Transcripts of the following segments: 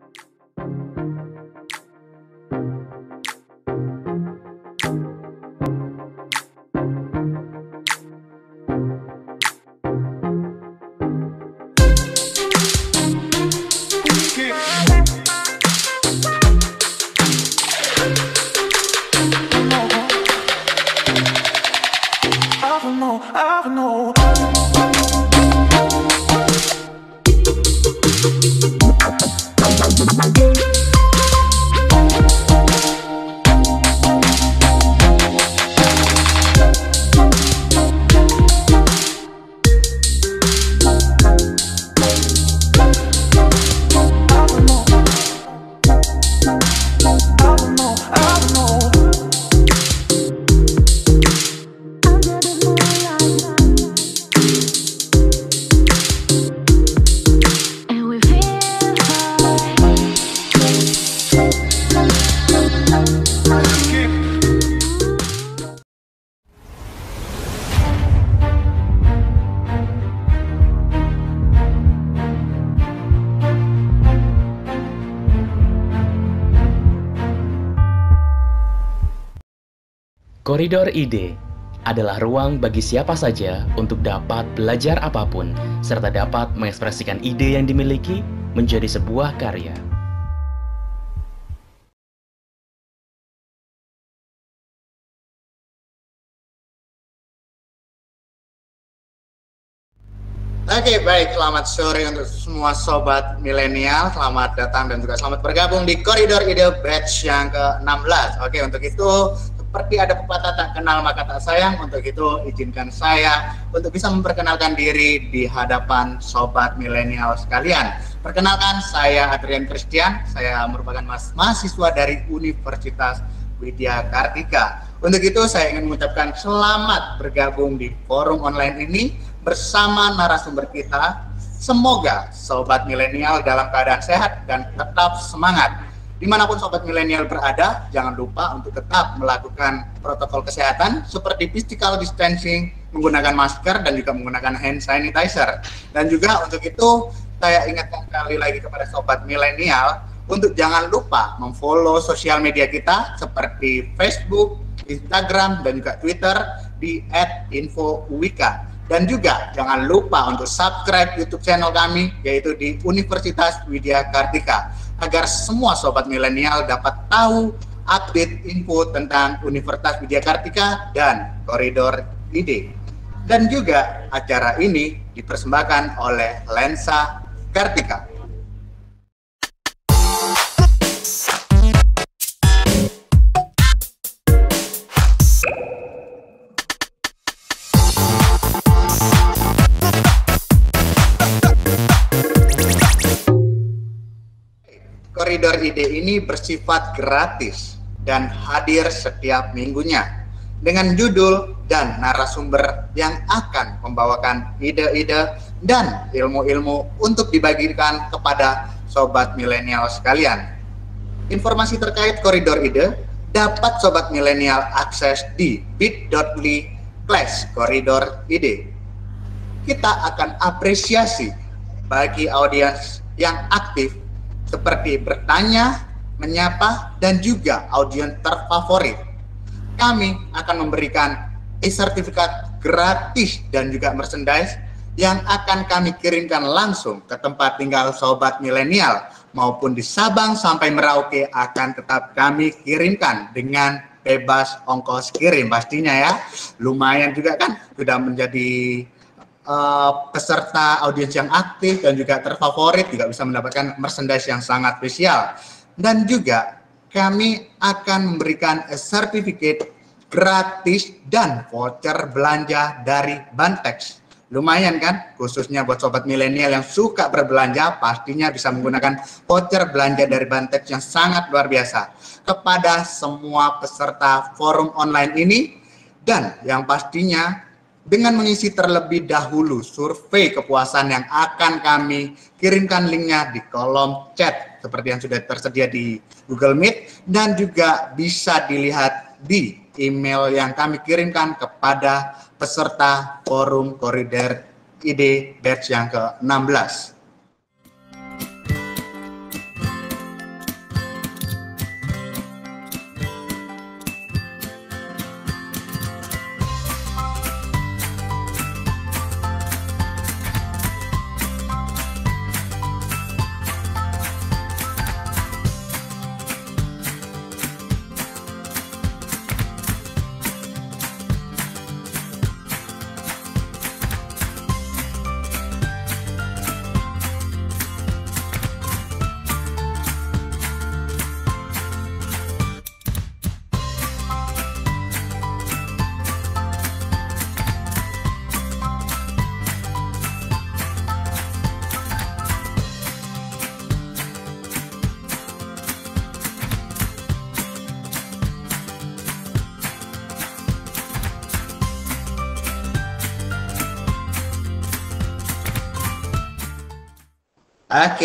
you Koridor Ide adalah ruang bagi siapa saja untuk dapat belajar apa pun serta dapat mengekspresikan ide yang dimiliki menjadi sebuah karya. Oke, baik. Selamat sore untuk semua sobat milenial. Selamat datang dan juga selamat bergabung di Koridor Ide Batch yang ke-16. Oke, untuk itu seperti ada pepatah tak kenal maka tak sayang. Untuk itu izinkan saya untuk bisa memperkenalkan diri di hadapan sobat milenial sekalian. Perkenalkan saya Adrian Christian. Saya merupakan mas mahasiswa dari Universitas Widya Kartika. Untuk itu saya ingin mengucapkan selamat bergabung di forum online ini bersama narasumber kita. Semoga sobat milenial dalam keadaan sehat dan tetap semangat. Di mana pun sobat milenial berada, jangan lupa untuk tetap melakukan protokol kesehatan seperti physical distancing, menggunakan masker dan juga menggunakan hand sanitizer. Dan juga untuk itu saya ingatkan kali lagi kepada sobat milenial untuk jangan lupa memfollow sosial media kita seperti Facebook, Instagram, dan juga Twitter di @infowika. Dan juga jangan lupa untuk subscribe YouTube channel kami yaitu di Universitas Widya Kartika agar semua sobat milenial dapat tahu update info tentang Universitas Widya Kartika dan Koridor Ide. Dan juga acara ini dipersembahkan oleh Lensa Kartika. Koridor Ide ini bersifat gratis dan hadir setiap minggunya dengan judul dan narasumber yang akan membawakan ide-ide dan ilmu-ilmu untuk dibagikan kepada sobat milenial sekalian. Informasi terkait koridor ide dapat sobat milenial akses di bit.ly slash koridor ide. Kita akan apresiasi bagi audiens yang aktif seperti bertanya, menyapa, dan juga audiens terfavorit. Kami akan memberikan e-sertifikat gratis dan juga merchandise yang akan kami kirimkan langsung ke tempat tinggal sobat milenial maupun di Sabang sampai Merauke akan tetap kami kirimkan dengan bebas ongkos kirim pastinya ya. Lumayan juga kan sudah menjadi uh, peserta audiens yang aktif dan juga terfavorit juga bisa mendapatkan merchandise yang sangat spesial. Dan juga kami akan memberikan sertifikat gratis dan voucher belanja dari Bantex. Lumayan kan, khususnya buat sobat milenial yang suka berbelanja, pastinya bisa menggunakan voucher belanja dari Bantex yang sangat luar biasa. Kepada semua peserta forum online ini, dan yang pastinya dengan mengisi terlebih dahulu survei kepuasan yang akan kami kirimkan linknya di kolom chat seperti yang sudah tersedia di Google Meet dan juga bisa dilihat di email yang kami kirimkan kepada peserta forum koridor ide batch yang ke-16.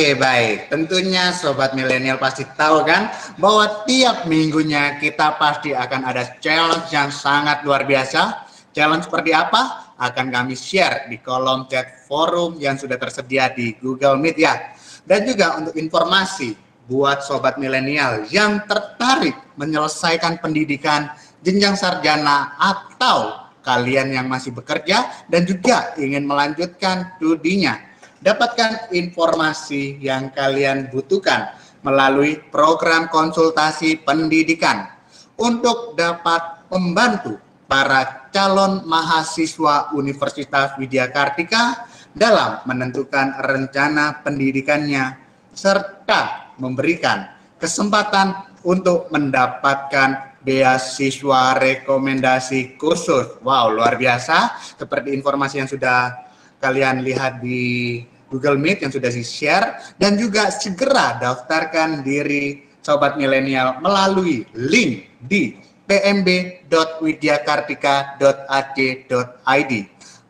Oke baik, tentunya sobat milenial pasti tahu kan bahwa tiap minggunya kita pasti akan ada challenge yang sangat luar biasa. Challenge seperti apa? Akan kami share di kolom chat forum yang sudah tersedia di Google Meet ya. Dan juga untuk informasi buat sobat milenial yang tertarik menyelesaikan pendidikan jenjang sarjana atau kalian yang masih bekerja dan juga ingin melanjutkan studinya Dapatkan informasi yang kalian butuhkan melalui program konsultasi pendidikan untuk dapat membantu para calon mahasiswa Universitas Widya Kartika dalam menentukan rencana pendidikannya serta memberikan kesempatan untuk mendapatkan beasiswa rekomendasi khusus. Wow, luar biasa. Seperti informasi yang sudah kalian lihat di Google Meet yang sudah di-share dan juga segera daftarkan diri sobat milenial melalui link di pmb.widyakartika.ac.id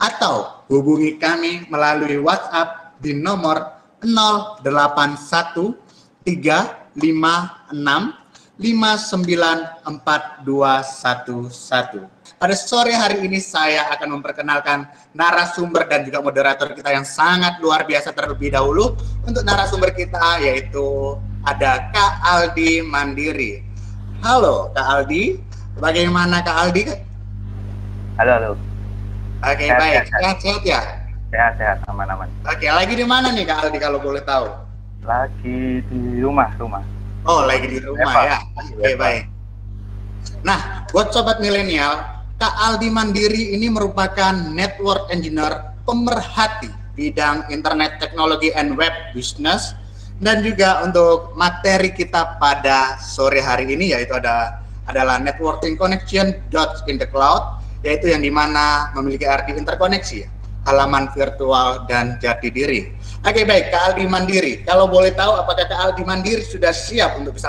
atau hubungi kami melalui WhatsApp di nomor 081 pada sore hari ini saya akan memperkenalkan narasumber dan juga moderator kita yang sangat luar biasa terlebih dahulu. Untuk narasumber kita yaitu ada Kak Aldi Mandiri. Halo Kak Aldi, bagaimana Kak Aldi? Halo, halo. Oke, sehat, baik. Sehat-sehat ya? Sehat-sehat, aman-aman. Oke, lagi di mana nih Kak Aldi kalau boleh tahu? Lagi di rumah, rumah. Oh, lagi di rumah ya. Oke, baik. Nah, buat sobat milenial, Kak Aldi Mandiri ini merupakan network engineer pemerhati bidang internet teknologi and web business dan juga untuk materi kita pada sore hari ini yaitu ada adalah networking connection dots in the cloud yaitu yang di mana memiliki arti interkoneksi halaman virtual dan jati diri. Oke baik, Kak Aldi Mandiri. Kalau boleh tahu, apakah Kak Aldi Mandiri sudah siap untuk bisa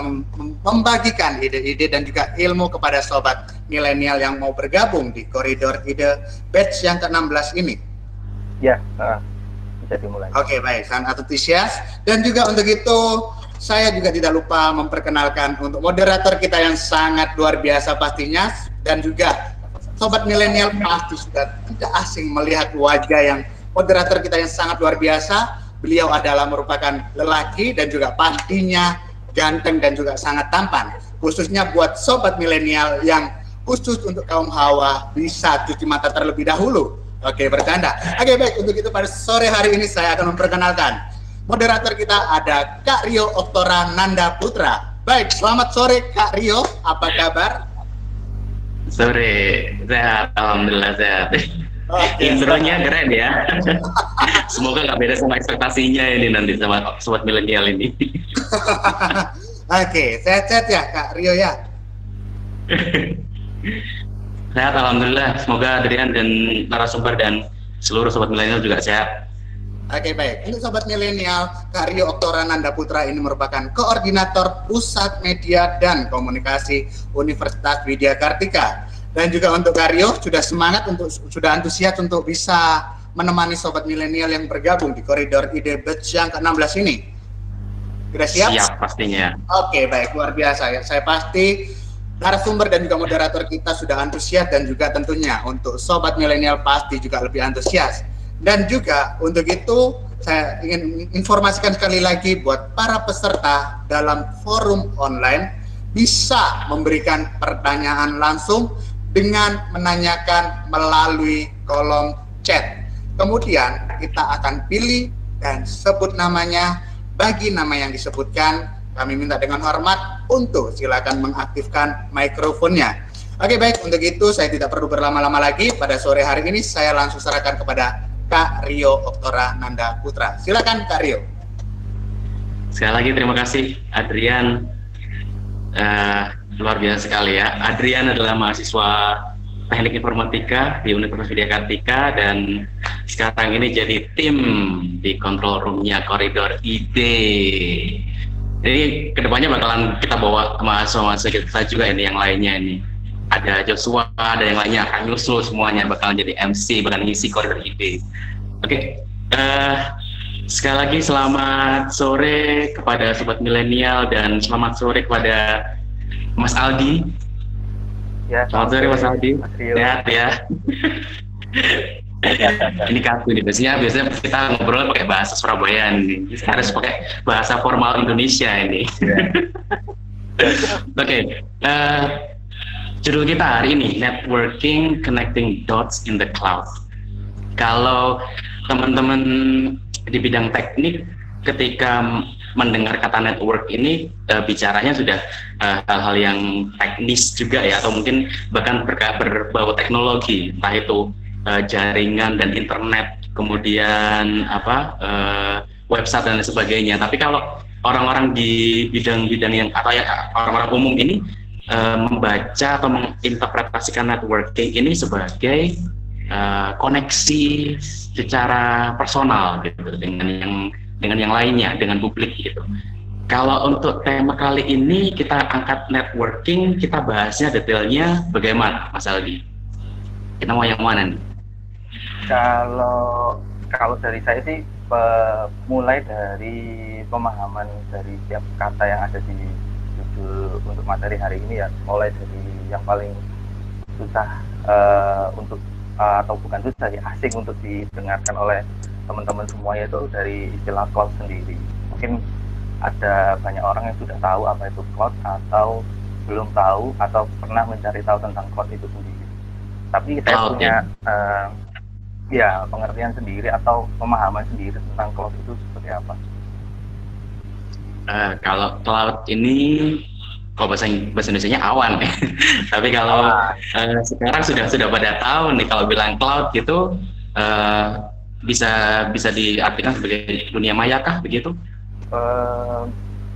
membagikan ide-ide dan juga ilmu kepada sobat milenial yang mau bergabung di koridor ide batch yang ke-16 ini? Ya, uh, bisa dimulai. Oke baik, sangat antusias. Dan juga untuk itu, saya juga tidak lupa memperkenalkan untuk moderator kita yang sangat luar biasa pastinya dan juga sobat milenial pasti sudah tidak asing melihat wajah yang moderator kita yang sangat luar biasa Beliau adalah merupakan lelaki dan juga pastinya ganteng dan juga sangat tampan. Khususnya buat sobat milenial yang khusus untuk kaum hawa bisa cuci mata terlebih dahulu. Oke, bercanda. Oke, baik. Untuk itu pada sore hari ini saya akan memperkenalkan moderator kita ada Kak Rio Oktora Nanda Putra. Baik, selamat sore Kak Rio. Apa kabar? Sore, sehat. Alhamdulillah sehat. Okay, Intronya keren ya. Semoga nggak beda sama ekspektasinya ini nanti sama sobat milenial ini. Oke, okay, sehat-sehat ya Kak Rio ya. sehat alhamdulillah. Semoga Adrian dan narasumber dan seluruh sobat milenial juga sehat. Oke okay, baik, untuk sobat milenial, Kak Rio Oktora Nanda Putra ini merupakan koordinator Pusat Media dan Komunikasi Universitas Widya Kartika dan juga untuk Karyo sudah semangat untuk sudah antusias untuk bisa menemani sobat milenial yang bergabung di koridor ide batch yang ke-16 ini. Sudah siap? Siap pastinya. Oke, baik luar biasa ya. Saya pasti narasumber dan juga moderator kita sudah antusias dan juga tentunya untuk sobat milenial pasti juga lebih antusias. Dan juga untuk itu saya ingin informasikan sekali lagi buat para peserta dalam forum online bisa memberikan pertanyaan langsung dengan menanyakan melalui kolom chat. Kemudian kita akan pilih dan sebut namanya. Bagi nama yang disebutkan, kami minta dengan hormat untuk silakan mengaktifkan mikrofonnya. Oke baik, untuk itu saya tidak perlu berlama-lama lagi. Pada sore hari ini saya langsung serahkan kepada Kak Rio Oktora Nanda Putra. Silakan Kak Rio. Sekali lagi terima kasih Adrian. Uh, luar biasa sekali ya. Adrian adalah mahasiswa Teknik Informatika di Universitas Widya Kartika dan sekarang ini jadi tim di control roomnya Koridor ID. Jadi ke depannya bakalan kita bawa mahasiswa-mahasiswa kita juga ini yang lainnya ini. Ada Joshua, ada yang lainnya akan nyusul semuanya bakalan jadi MC, bakalan ngisi Koridor ID. Oke, okay. uh, sekali lagi selamat sore kepada sobat milenial dan selamat sore kepada Mas Aldi. Ya, Selamat sore Mas Aldi. Mas Rio. Sehat ya. ini kaku nih biasanya biasanya kita ngobrol pakai bahasa Surabaya nih. Harus pakai bahasa formal Indonesia ini. Ya. Oke, eh, judul kita hari ini Networking Connecting Dots in the Cloud. Kalau teman-teman di bidang teknik ketika mendengar kata network ini eh, bicaranya sudah eh, hal-hal yang teknis juga ya atau mungkin bahkan berka- berbau teknologi entah itu eh, jaringan dan internet kemudian apa eh, website dan sebagainya. Tapi kalau orang-orang di bidang-bidang yang atau ya orang-orang umum ini eh, membaca atau menginterpretasikan networking ini sebagai eh, koneksi secara personal gitu dengan yang dengan yang lainnya dengan publik gitu. Kalau untuk tema kali ini kita angkat networking, kita bahasnya detailnya bagaimana, Mas Aldi? Kita mau yang mana nih? Kalau kalau dari saya sih mulai dari pemahaman dari tiap kata yang ada di judul untuk materi hari ini ya, mulai dari yang paling susah eh, untuk eh, atau bukan susah ya asing untuk didengarkan oleh teman-teman semua yaitu dari istilah cloud sendiri. Mungkin ada banyak orang yang sudah tahu apa itu cloud atau belum tahu atau pernah mencari tahu tentang cloud itu sendiri. Tapi saya Cloud, punya eh, ya pengertian sendiri atau pemahaman sendiri tentang cloud itu seperti apa. Eh, kalau cloud ini, kalau bahasa bahasa Indonesia awan ya. Tapi kalau eh, sekarang sudah sudah pada tahu nih kalau bilang cloud gitu eh, bisa bisa diartikan sebagai dunia maya kah begitu? Eh,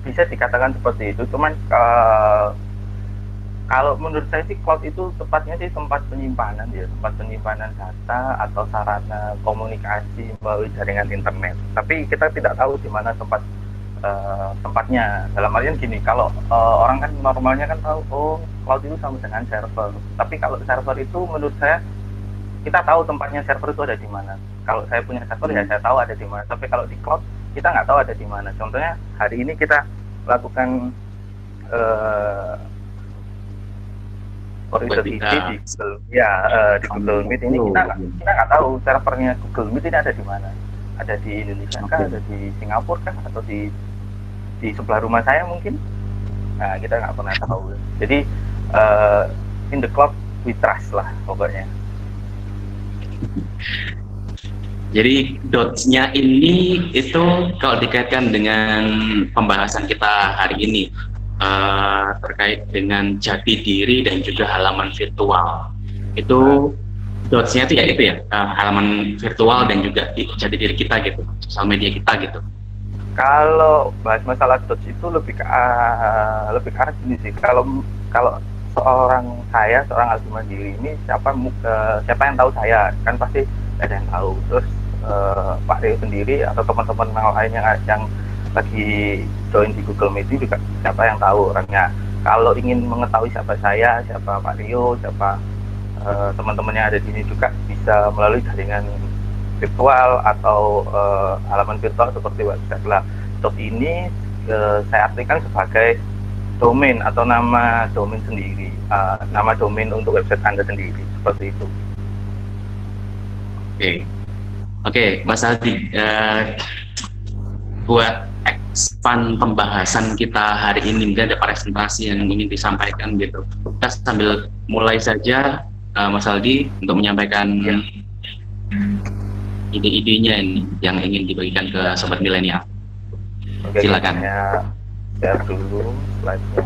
bisa dikatakan seperti itu, cuman eh, kalau menurut saya sih cloud itu tepatnya sih tempat penyimpanan ya, tempat penyimpanan data atau sarana komunikasi melalui jaringan internet. Tapi kita tidak tahu di mana tempat eh, tempatnya. Dalam artian gini, kalau eh, orang kan normalnya kan tahu oh cloud itu sama dengan server. Tapi kalau server itu menurut saya kita tahu tempatnya server itu ada di mana. Kalau saya punya server ya saya tahu ada di mana. Tapi kalau di cloud kita nggak tahu ada di mana. Contohnya hari ini kita lakukan eh Corridor ID Webinar. di Google, ya eh, di Google Meet ini kita nggak- kita nggak tahu servernya Google Meet ini ada di mana. Ada di Indonesia kah, ada di Singapura kah, atau di di sebelah rumah saya mungkin. Nah kita nggak pernah tahu. Jadi eh, in the cloud we trust lah pokoknya. Jadi dots-nya ini itu kalau dikaitkan dengan pembahasan kita hari ini eh, terkait dengan jati diri dan juga halaman virtual. Itu dots-nya itu ya itu ya eh, halaman virtual dan juga jati diri kita gitu, sosial media kita gitu. Kalau bahas masalah dots itu lebih ke ah, lebih ke arah sih. Kalau kalau seorang saya, seorang Aldi Mandiri ini siapa eh, siapa yang tahu saya kan pasti ada yang tahu. Terus eh, Pak Rio sendiri atau teman-teman yang lain yang yang lagi join di Google Meet juga siapa yang tahu orangnya. Kalau ingin mengetahui siapa saya, siapa Pak Rio, siapa eh, teman-teman yang ada di sini juga bisa melalui jaringan virtual atau eh, halaman virtual seperti website lah. Dot ini eh, saya artikan sebagai domain atau nama domain sendiri, eh, nama domain untuk website Anda sendiri seperti itu. Oke, oke, Mas Aldi, eh, buat expand pembahasan kita hari ini mungkin ada presentasi yang ingin disampaikan gitu. Kita sambil mulai saja, eh, Mas Aldi untuk menyampaikan Ya. ide-idenya ini yang ingin dibagikan ke sobat milenial. Oke, Silakan. saya share dulu slide-nya.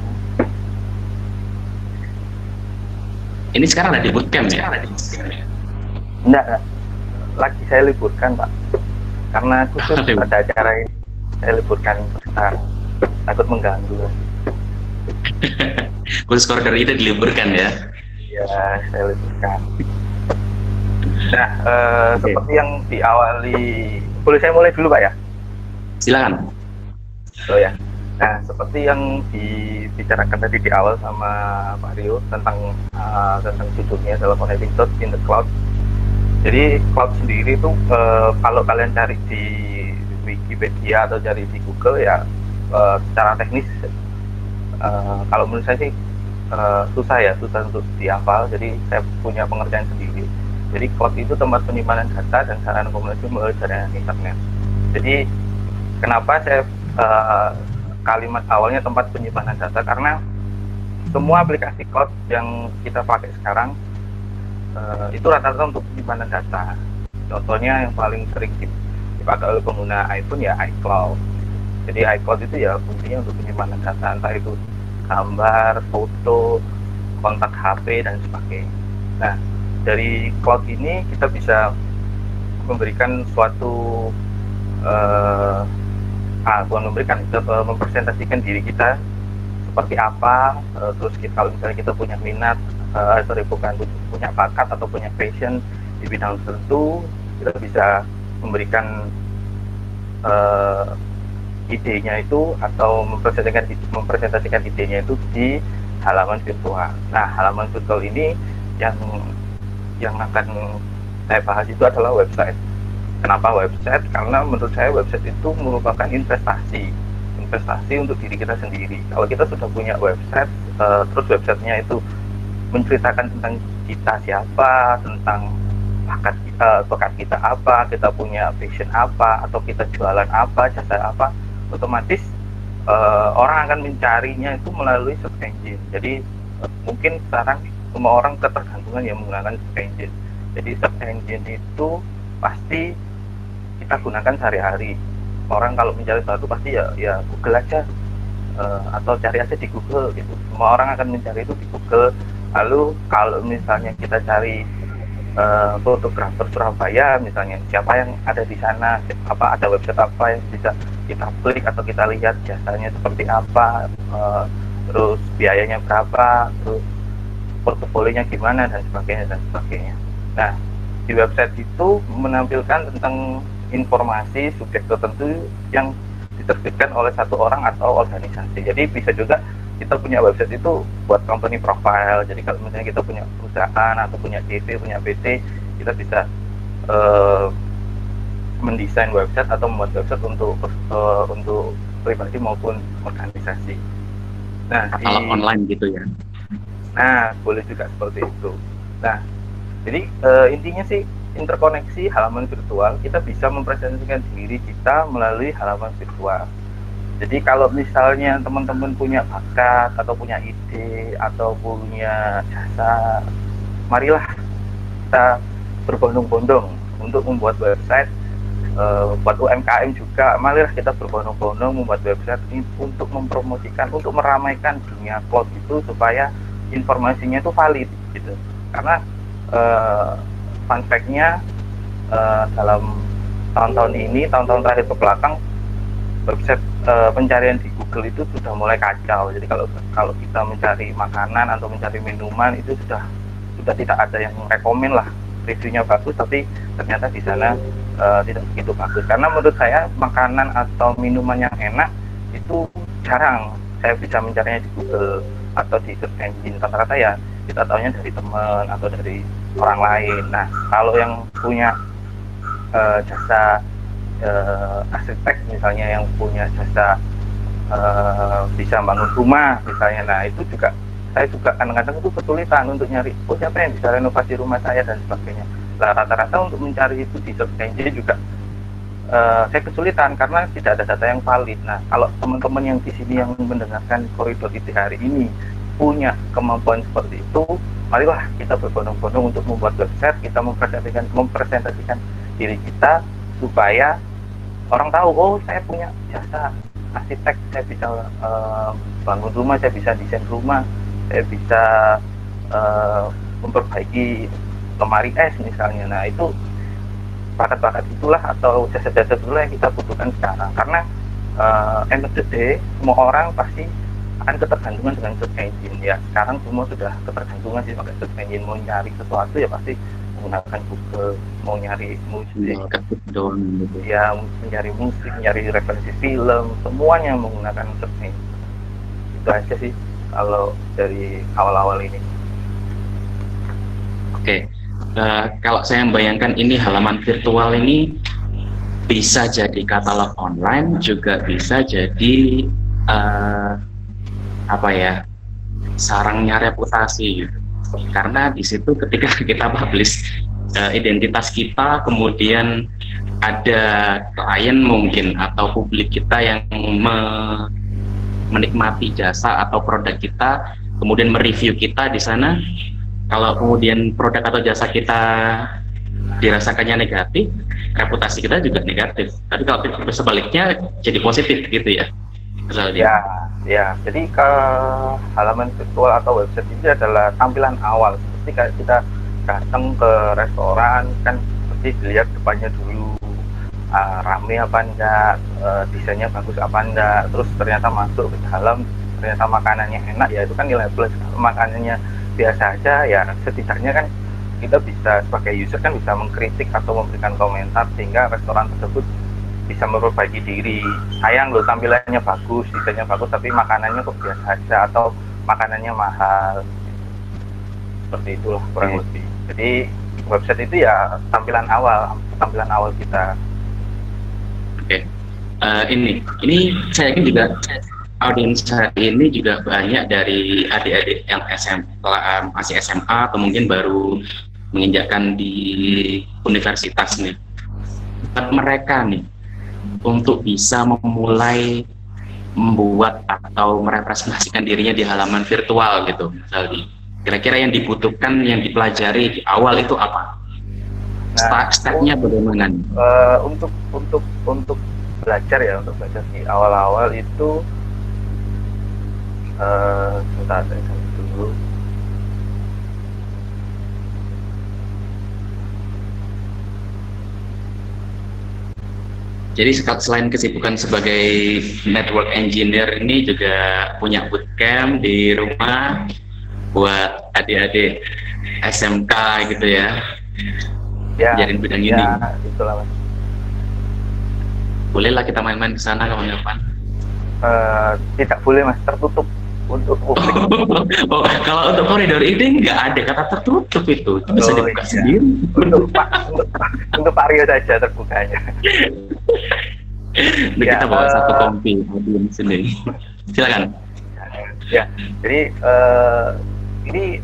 Ini sekarang ada di bootcamp ya? Enggak, enggak. lagi saya liburkan Pak, karena khusus Libur. ada acara ini saya liburkan sebentar, takut mengganggu. Khusus koridor itu diliburkan ya? Ya, saya liburkan. Nah, eh, Oke. seperti yang diawali, boleh saya mulai dulu Pak ya? Silakan. Oh ya. Nah, seperti yang dibicarakan tadi di awal sama Pak Rio tentang uh, tentang judulnya adalah Connecting Dots in the Cloud. Jadi cloud sendiri itu uh, kalau kalian cari di wiki Wikipedia atau cari di Google ya uh, secara teknis uh, kalau menurut saya sih uh, susah ya susah untuk dihafal. Jadi saya punya pengertian sendiri. Jadi cloud itu tempat penyimpanan data dan sarana komunikasi melalui jaringan internet. Jadi kenapa saya uh, kalimat awalnya tempat penyimpanan data karena semua aplikasi cloud yang kita pakai sekarang uh, itu rata-rata untuk penyimpanan data contohnya yang paling sering dipakai oleh pengguna iPhone ya iCloud jadi iCloud itu ya fungsinya untuk penyimpanan data entah itu gambar, foto, kontak HP dan sebagainya. Nah, dari cloud ini kita bisa memberikan suatu uh, ah, bukan memberikan, kita uh, mempresentasikan diri kita seperti apa, uh, terus kita, kalau misalnya kita punya minat, uh, sorry bukan punya bakat atau punya passion di bidang tertentu, kita bisa memberikan uh, idenya itu atau mempresentasikan mempresentasikan idenya itu di halaman virtual. Nah, halaman virtual ini yang yang akan saya bahas itu adalah website. Kenapa website? Karena menurut saya website itu merupakan investasi, investasi untuk diri kita sendiri. Kalau kita sudah punya website, uh, terus websitenya itu menceritakan tentang kita siapa, tentang bakat kita, bakat kita apa, kita punya passion apa, atau kita jualan apa, jasa apa, otomatis uh, orang akan mencarinya itu melalui search engine. Jadi uh, mungkin sekarang semua orang ketergantungan yang menggunakan search engine. Jadi search engine itu pasti kita gunakan sehari-hari. Orang kalau mencari sesuatu pasti ya ya Google aja uh, atau cari aja di Google gitu. Semua orang akan mencari itu di Google. Lalu kalau misalnya kita cari uh, fotografer Surabaya misalnya siapa yang ada di sana apa ada website apa yang bisa kita klik atau kita lihat jasanya seperti apa uh, terus biayanya berapa terus portofolionya gimana dan sebagainya dan sebagainya nah di website itu menampilkan tentang informasi subjek tertentu yang diterbitkan oleh satu orang atau organisasi jadi bisa juga kita punya website itu buat company profile jadi kalau misalnya kita punya perusahaan atau punya CV punya PT kita bisa uh, mendesain website atau membuat website untuk uh, untuk pribadi maupun organisasi. Nah, kalau online gitu ya. Nah, boleh juga seperti itu. Nah, jadi uh, intinya sih interkoneksi halaman virtual kita bisa mempresentasikan diri kita melalui halaman virtual. Jadi kalau misalnya teman-teman punya bakat atau punya ide atau punya jasa, marilah kita berbondong-bondong untuk membuat website uh, buat UMKM juga marilah kita berbondong-bondong membuat website ini untuk mempromosikan untuk meramaikan dunia cloud itu supaya informasinya itu valid gitu karena uh, fun fact-nya uh, dalam tahun-tahun ini tahun-tahun terakhir ke belakang website uh, pencarian di Google itu sudah mulai kacau. Jadi kalau kalau kita mencari makanan atau mencari minuman itu sudah sudah tidak ada yang rekomen lah reviewnya bagus, tapi ternyata di sana uh, tidak begitu bagus. Karena menurut saya makanan atau minuman yang enak itu jarang saya bisa mencarinya di Google atau di search engine. Rata-rata ya kita tahunya dari teman atau dari orang lain. Nah kalau yang punya uh, jasa uh, arsitek misalnya yang punya jasa uh, bisa bangun rumah misalnya nah itu juga saya juga kadang-kadang itu kesulitan untuk nyari oh siapa yang bisa renovasi rumah saya dan sebagainya nah rata-rata untuk mencari itu di search juga uh, saya kesulitan karena tidak ada data yang valid nah kalau teman-teman yang di sini yang mendengarkan koridor ide hari ini punya kemampuan seperti itu marilah kita berbondong-bondong untuk membuat website kita mempresentasikan mempresentasikan diri kita supaya orang tahu oh saya punya jasa arsitek saya bisa uh, bangun rumah saya bisa desain rumah saya bisa uh, memperbaiki lemari es misalnya. Nah itu bakat-bakat itulah atau jasa-jasa itulah yang kita butuhkan sekarang. Karena uh, end of the day semua orang pasti akan ketergantungan dengan search engine ya. Sekarang semua sudah ketergantungan sih pakai search engine mau nyari sesuatu ya pasti menggunakan Google. Mau nyari musik. Doang gitu. ya mencari musik nyari referensi film. Semuanya menggunakan search itu aja sih kalau dari awal-awal ini. Oke. Okay. uh, eh, kalau saya membayangkan ini halaman virtual ini bisa jadi katalog online, juga bisa jadi uh, apa ya sarangnya reputasi gitu. Karena di situ ketika kita publish uh, identitas kita, kemudian ada klien mungkin atau publik kita yang me menikmati jasa atau produk kita, kemudian mereview kita di sana. Kalau kemudian produk atau jasa kita dirasakannya negatif, reputasi kita juga negatif. Tapi kalau sebaliknya jadi positif gitu ya. Misalnya. Ya, ya. Jadi ke halaman virtual atau website ini adalah tampilan awal. Seperti kayak kita datang ke restoran kan seperti dilihat depannya dulu uh, rame apa enggak, uh, desainnya bagus apa enggak, terus ternyata masuk ke dalam ternyata makanannya enak ya itu kan nilai plus. Makanannya biasa aja ya setidaknya kan kita bisa sebagai user kan bisa mengkritik atau memberikan komentar sehingga restoran tersebut bisa memperbaiki diri. Sayang loh tampilannya bagus, desainnya bagus tapi makanannya kok biasa aja atau makanannya mahal. Seperti itulah kurang hmm. lebih. Jadi website itu ya tampilan awal, tampilan awal kita Oke, uh, ini ini saya yakin juga audiens saya ini juga banyak dari adik-adik yang SM, uh, masih SMA atau mungkin baru menginjakkan di universitas nih. Buat mereka nih untuk bisa memulai membuat atau merepresentasikan dirinya di halaman virtual gitu misalnya kira-kira yang dibutuhkan yang dipelajari di awal itu apa Nah, stepnya bagaimana? Uh, untuk untuk untuk belajar ya untuk belajar di awal-awal itu uh, sebentar saya dulu. Jadi selain kesibukan sebagai network engineer ini juga punya bootcamp di rumah buat adik-adik SMK gitu ya. Ya, jadi bidang ya, ini itulah mas. Bolehlah kita main-main ke sana kapan-kapan uh, tidak boleh mas. Tertutup untuk publik. Oh, kalau untuk koridor ini nggak ada kata tertutup itu. Itu bisa oh, dibuka iya. sendiri. Untuk pak untuk, untuk Pak Rio saja terbukanya. Ini ya, kita bawa uh, satu kompi audiens sendiri silakan. Ya jadi uh, ini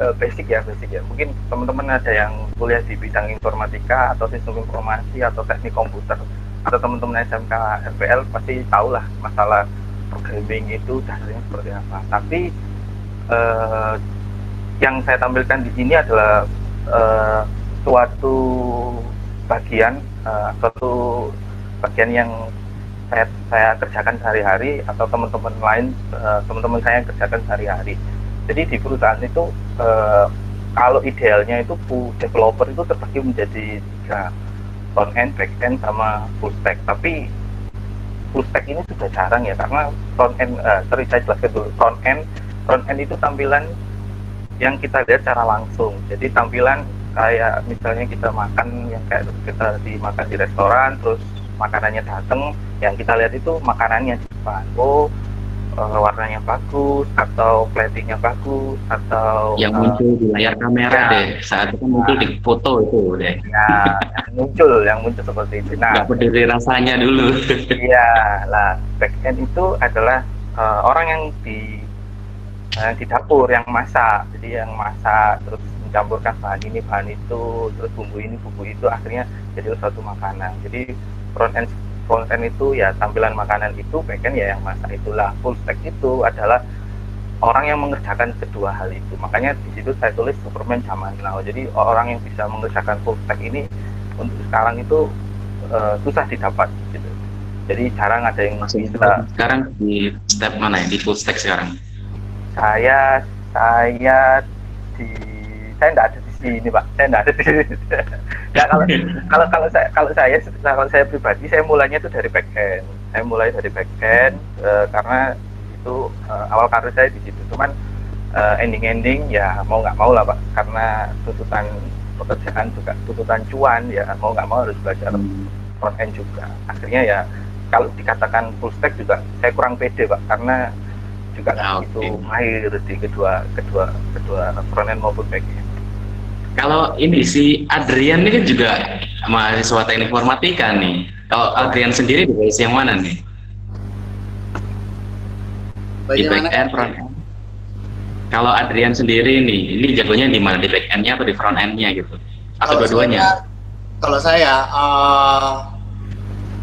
uh, basic ya basic ya. Mungkin teman-teman ada yang kuliah di bidang informatika atau sistem informasi atau teknik komputer atau teman-teman SMK FPL pasti tahu lah masalah programming itu dasarnya seperti apa tapi uh, yang saya tampilkan di sini adalah uh, suatu bagian uh, suatu bagian yang saya, saya kerjakan sehari-hari atau teman-teman lain teman-teman saya yang kerjakan sehari-hari jadi di perusahaan itu uh, kalau idealnya itu developer itu terbagi menjadi tiga front end, back end, sama full stack. Tapi full stack ini sudah jarang ya karena front end, uh, sorry saya jelaskan dulu front end, front end itu tampilan yang kita lihat secara langsung. Jadi tampilan kayak misalnya kita makan yang kayak kita dimakan di restoran, terus makanannya datang, yang kita lihat itu makanannya depan. Oh uh, warnanya bagus atau platingnya bagus atau yang uh, muncul di layar kamera ya, deh. Saat itu muncul di foto itu deh. Ya yang muncul yang muncul seperti itu. Nah. Nggak peduli rasanya dulu. Iya lah backend itu adalah uh, orang yang di uh, di dapur yang masak. Jadi yang masak terus mencampurkan bahan ini bahan itu terus bumbu ini bumbu itu akhirnya jadi suatu makanan. Jadi front end konten itu ya tampilan makanan itu backend ya yang masak itulah. Full stack itu adalah orang yang mengerjakan kedua hal itu. Makanya di situ saya tulis Superman zaman now. Jadi orang yang bisa mengerjakan full stack ini untuk sekarang itu uh, susah didapat gitu. Jadi jarang ada yang Masih bisa. sekarang di step mana ya? Di full stack sekarang? Saya saya di saya tidak ada di sini pak. Saya tidak ada di sini. Ya kalau kalau kalau saya kalau saya kalau saya pribadi saya mulainya itu dari backend saya mulai dari backend uh, karena itu uh, awal karir saya di situ. Cuman uh, ending ending ya mau nggak mau lah pak. Karena tuntutan pekerjaan juga tuntutan cuan ya mau nggak mau harus belajar front end juga. Akhirnya ya kalau dikatakan full stack juga saya kurang pede pak. Karena juga nah, itu mahir di kedua kedua kedua front end maupun back end kalau ini si Adrian ini kan juga mahasiswa teknik informatika nih. Kalau Adrian sendiri di posisi yang mana nih? Di back end, front end. Kalau Adrian sendiri nih, ini jagonya di mana? Di back endnya atau di front endnya gitu? Atau dua-duanya? Kalau saya uh,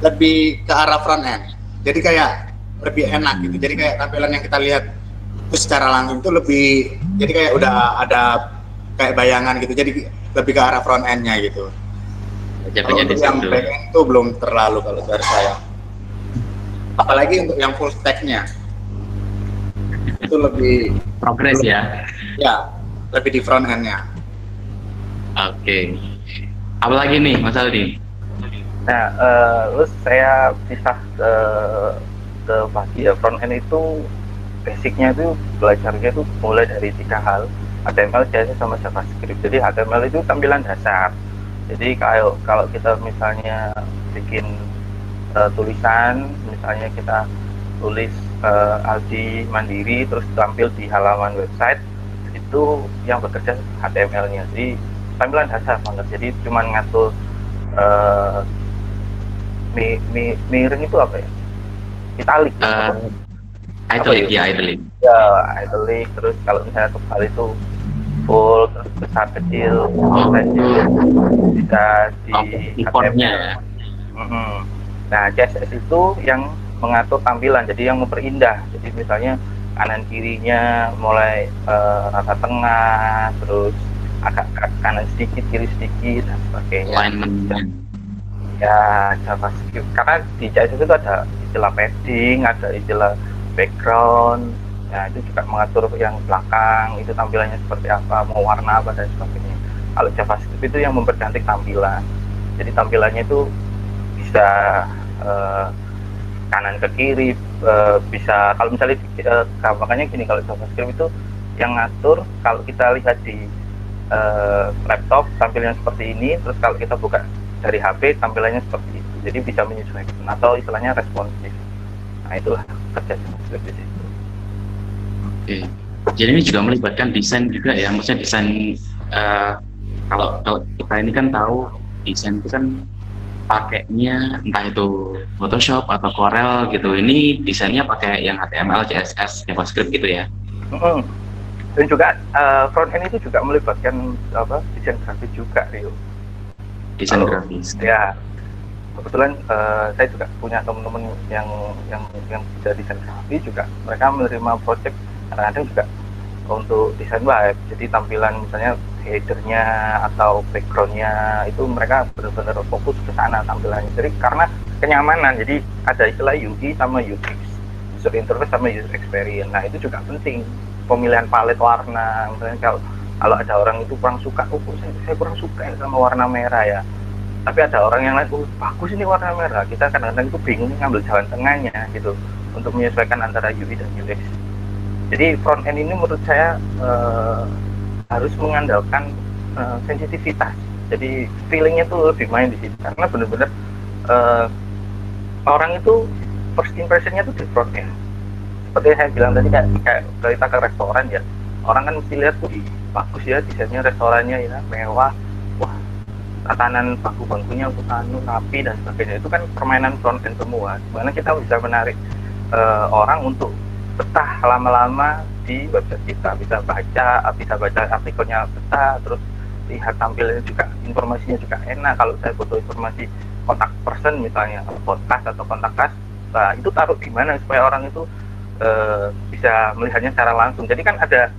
lebih ke arah front end. Jadi kayak lebih enak gitu. Jadi kayak tampilan yang kita lihat itu secara langsung itu lebih jadi kayak udah ada kayak bayangan gitu. Jadi lebih ke arah front endnya gitu. Kalau untuk yang back end itu belum terlalu kalau dari saya. Apalagi untuk yang full stacknya itu lebih progres ya. Ya, lebih di front endnya. Oke. Okay. Apalagi nih Mas Aldi? Nah, uh, terus saya pisah ke ke bagi ya front end itu basicnya itu belajarnya itu mulai dari tiga hal HTML, CSS sama JavaScript. Jadi HTML itu tampilan dasar. Jadi kalau kalau kita misalnya bikin uh, tulisan, misalnya kita tulis uh, Aldi Mandiri terus tampil di halaman website itu yang bekerja HTML-nya. Jadi tampilan dasar banget. Jadi cuma ngatur uh, mi, mi, miring itu apa ya? Italik. Uh, ya, italic. Ya, italic. Terus kalau misalnya kebal itu full, terus besar kecil, kecil, bisa di oh, ya. Mm-hmm. Nah, CSS itu yang mengatur tampilan, jadi yang memperindah. Jadi misalnya kanan kirinya mulai uh, rata tengah, terus agak kanan sedikit, kiri sedikit, dan sebagainya. Alignment ya JavaScript karena di CSS itu ada istilah padding ada istilah background ya itu juga mengatur yang belakang itu tampilannya seperti apa mau warna apa dan sebagainya. Kalau JavaScript itu yang mempercantik tampilan. Jadi tampilannya itu bisa uh, kanan ke kiri uh, bisa kalau misalnya uh, makanya gini kalau JavaScript itu yang ngatur kalau kita lihat di uh, laptop tampilnya seperti ini terus kalau kita buka dari HP tampilannya seperti itu. Jadi bisa menyesuaikan atau istilahnya responsif. Nah itulah kerja JavaScript di situ oke. Jadi ini juga melibatkan desain juga ya maksudnya desain uh, kalau kalau kita ini kan tahu desain itu kan pakainya entah itu Photoshop atau Corel gitu. Ini desainnya pakai yang HTML, CSS, JavaScript gitu ya. Mm dan juga uh, front end itu juga melibatkan apa desain grafis juga Rio. Desain grafis. Ya. Kebetulan uh, saya juga punya teman-teman yang yang yang bisa desain grafis juga. Mereka menerima project kadang-kadang juga untuk desain web jadi tampilan misalnya headernya atau backgroundnya itu mereka benar-benar fokus ke sana tampilannya. Jadi karena kenyamanan jadi ada istilah UI sama UX user interface sama user experience. Nah itu juga penting. Pemilihan palet warna misalnya kalau kalau ada orang itu kurang suka oh saya, saya kurang suka ya sama warna merah ya? Tapi ada orang yang lain oh bagus ini warna merah. Kita kadang-kadang itu bingung ngambil jalan tengahnya gitu untuk menyesuaikan antara UI dan UX jadi front end ini menurut saya uh, harus mengandalkan uh, sensitivitas. Jadi feelingnya tuh lebih main di sini karena benar-benar uh, orang itu first impressionnya tuh di front end. Seperti yang saya bilang tadi kayak, kayak kita ke restoran ya. Orang kan mesti lihat tuh bagus ya desainnya restorannya ya mewah. Wah tatanan bangku-bangkunya anu rapi dan sebagainya. Itu kan permainan front end semua. Di mana kita bisa menarik uh, orang untuk betah lama-lama di website kita. Bisa baca bisa baca artikelnya betah terus lihat tampilnya juga informasinya juga enak. Kalau saya butuh informasi kontak person misalnya podcast atau kontak kas nah itu taruh di mana supaya orang itu uh, bisa melihatnya secara langsung. Jadi kan ada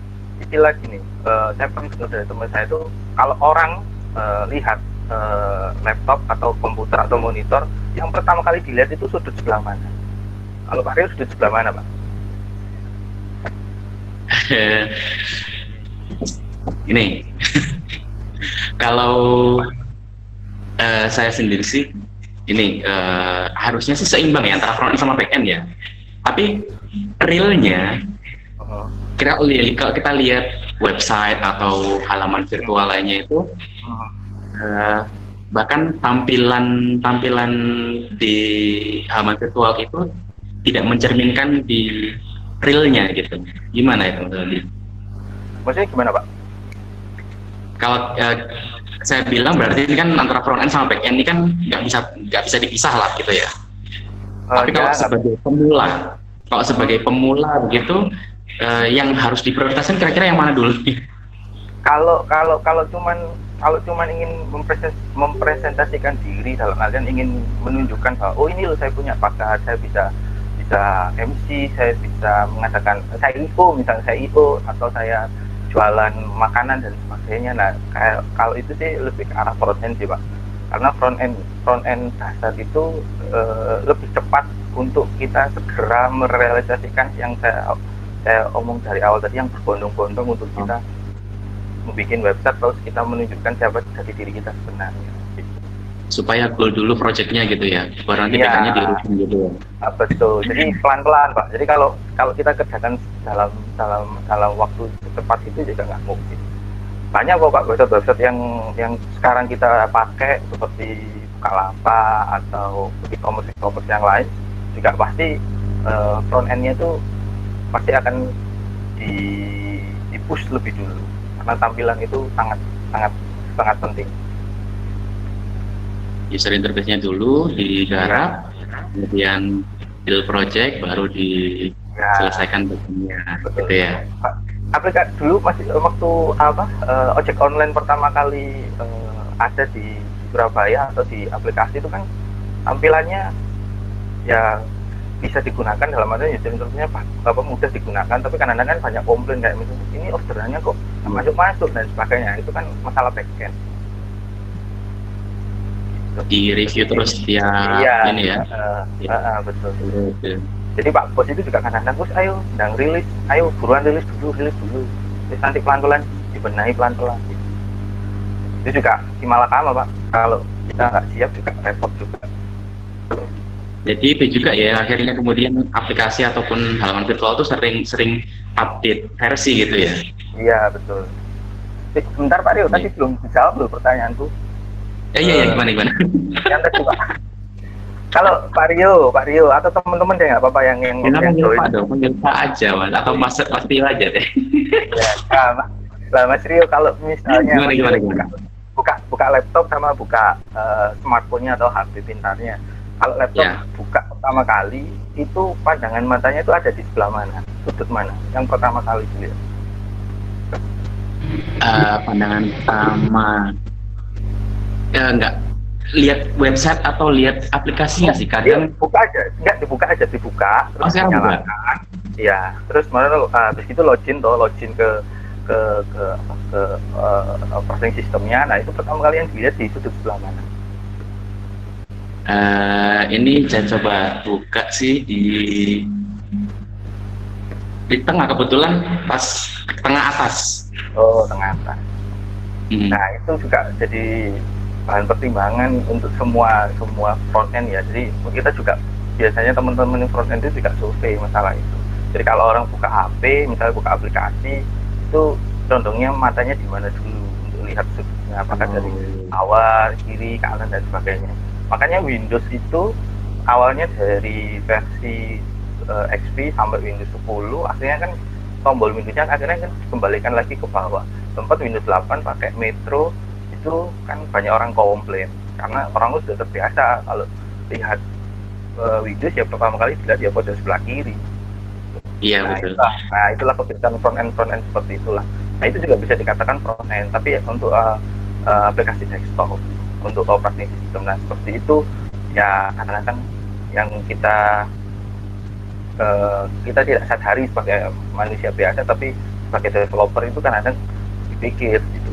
istilah gini uh, saya pernah dengar dari teman saya itu kalau orang uh, lihat uh, laptop atau komputer atau monitor yang pertama kali dilihat itu sudut sebelah mana? Kalau Pak Rio sudut sebelah mana Pak ini. Kalau uh, saya sendiri sih ini uh, harusnya sih seimbang ya antara front end sama back end ya. Tapi realnya kira kalau kita lihat website atau halaman virtual lainnya itu uh, bahkan tampilan tampilan di halaman virtual itu tidak mencerminkan di realnya gitu gimana itu maksudnya gimana pak kalau uh, saya bilang berarti ini kan antara front end sama back end ini kan nggak bisa nggak bisa dipisah lah gitu ya. Uh, Tapi kalau ya, sebagai pemula, kalau sebagai pemula begitu, uh, yang harus diprioritaskan kira-kira yang mana dulu? Kalau kalau kalau cuman kalau cuman ingin mempresentasikan diri dalam artian ingin menunjukkan bahwa oh ini loh saya punya bakat, saya bisa bisa MC, saya bisa mengadakan saya IO misalnya saya IO atau saya jualan makanan dan sebagainya. Nah, kayak kalau itu sih lebih ke arah front end sih, Pak. Karena front end front end dasar itu e, lebih cepat untuk kita segera merealisasikan yang saya saya omong dari awal tadi yang berbondong-bondong untuk kita membuat website terus kita menunjukkan siapa jadi diri kita sebenarnya supaya goal dulu projectnya gitu ya. Baru nanti ya, nya diurusin gitu ya. Ah, betul. Jadi pelan pelan pak. Jadi kalau kalau kita kerjakan dalam dalam dalam waktu cepat itu juga nggak mungkin. Banyak kok pak website website yang yang sekarang kita pakai seperti Bukalapak atau e-commerce e-commerce yang lain juga pasti uh, front endnya itu pasti akan di di push lebih dulu. Karena tampilan itu sangat sangat sangat penting user interface-nya dulu digarap, kemudian build project baru diselesaikan ya. bagiannya, gitu ya. Aplikasi dulu masih waktu apa uh, ojek online pertama kali uh, ada di Surabaya atau di aplikasi itu kan tampilannya ya bisa digunakan dalam artian user interface-nya apa mudah digunakan tapi kadang-kadang kan banyak komplain kayak misalnya ini orderannya kok masuk masuk dan sebagainya itu kan masalah backend di review terus dia iya, ini ya. Uh, ya. Uh, uh, betul. betul. Jadi Pak Bos itu juga kadang-kadang Bos ayo sedang rilis, ayo buruan rilis dulu, rilis dulu. Terus nanti pelan-pelan dibenahi pelan-pelan. Itu juga si malakama Pak. Kalau kita nggak siap juga repot juga. Jadi itu juga ya akhirnya kemudian aplikasi ataupun halaman virtual itu sering sering update versi gitu ya. Iya betul. Sebentar Pak Rio, tadi iya. belum dijawab loh pertanyaanku. Ya, iya, iya, gimana, gimana? Yang kedua, kalau Pak Rio, Pak Rio, atau teman-teman deh nggak apa-apa yang yang ya, panggil Pak dong, panggil Pak aja, Mas, atau Mas pasti aja deh. ya, nah, lah Mas Rio, kalau misalnya gimana, gimana, gimana? Buka, buka laptop sama buka uh, smartphone-nya atau HP pintarnya. Kalau laptop ya. buka pertama kali, itu pandangan matanya itu ada di sebelah mana, sudut mana, yang pertama kali dilihat. Uh, pandangan pertama ya enggak lihat website atau lihat aplikasinya sih kadang ya, buka aja. Enggak dibuka aja dibuka terus oh, nyalakan ya terus mana uh, habis itu login tuh login ke ke ke ke uh, operating sistemnya nah itu pertama kali yang dilihat di sudut sebelah mana? Uh, ini saya coba buka sih di di tengah kebetulan pas tengah atas. Oh tengah atas. Hmm. nah itu juga jadi bahan pertimbangan untuk semua semua front end ya. Jadi kita juga biasanya teman-teman front end itu juga survei masalah itu. Jadi kalau orang buka HP misalnya buka aplikasi itu condongnya matanya di mana dulu untuk lihat sudutnya. Apakah oh. dari awal kiri kanan dan sebagainya. Makanya Windows itu awalnya dari versi uh, eh, XP sampai Windows 10 akhirnya kan tombol Windowsnya akhirnya kan kembalikan lagi ke bawah. Sempat Windows 8 pakai Metro itu kan banyak orang komplain karena orang itu sudah terbiasa kalau lihat uh, Windows ya pertama kali dilihat ya pada sebelah kiri. Iya nah, betul. Itulah, nah itulah kebiasaan front end front end seperti itulah. Nah itu juga bisa dikatakan front end, tapi ya, untuk uh, uh, aplikasi desktop, untuk operating system nah seperti itu ya kadang-kadang yang kita uh, kita tidak sadari sebagai manusia biasa, tapi sebagai developer itu kan ada dipikir gitu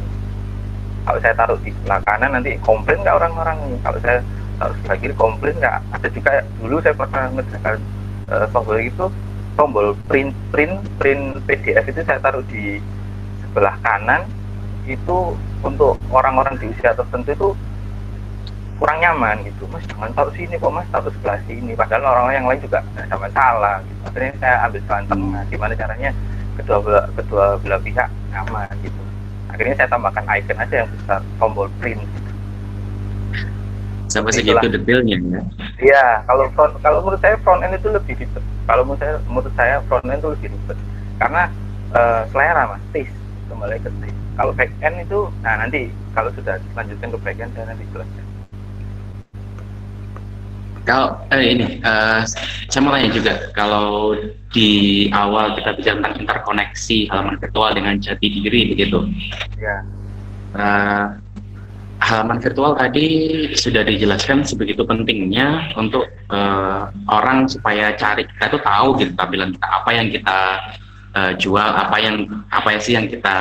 kalau saya taruh di sebelah kanan nanti komplain nggak orang-orang? Kalau saya taruh sebelah kiri komplain nggak? Ada juga dulu saya pernah ngerjakan uh, software itu tombol print print print PDF itu saya taruh di sebelah kanan. Itu untuk orang-orang di usia tertentu itu kurang nyaman gitu. Mas jangan taruh sini kok mas taruh sebelah sini. Padahal orang-orang yang lain juga nggak sama salah gitu. Akhirnya saya ambil jalan gimana caranya kedua belah kedua belah pihak nyaman gitu akhirnya saya tambahkan icon aja yang besar tombol print. Sampai segitu detailnya ya? Iya kalau front kalau menurut saya front end itu lebih ribet. Kalau menurut saya menurut saya front end itu lebih ribet. Karena uh, selera mas. Taste kembali ke save kalau back end itu nah nanti kalau sudah dilanjutkan ke back end saya nanti jelaskan kalau eh, ini uh, saya mau tanya juga kalau di awal kita bicara tentang interkoneksi halaman virtual dengan jati diri begitu. Ya uh, halaman virtual tadi sudah dijelaskan sebegitu pentingnya untuk uh, orang supaya cari kita itu tahu gitu tampilan kita apa yang kita uh, jual apa yang apa sih yang kita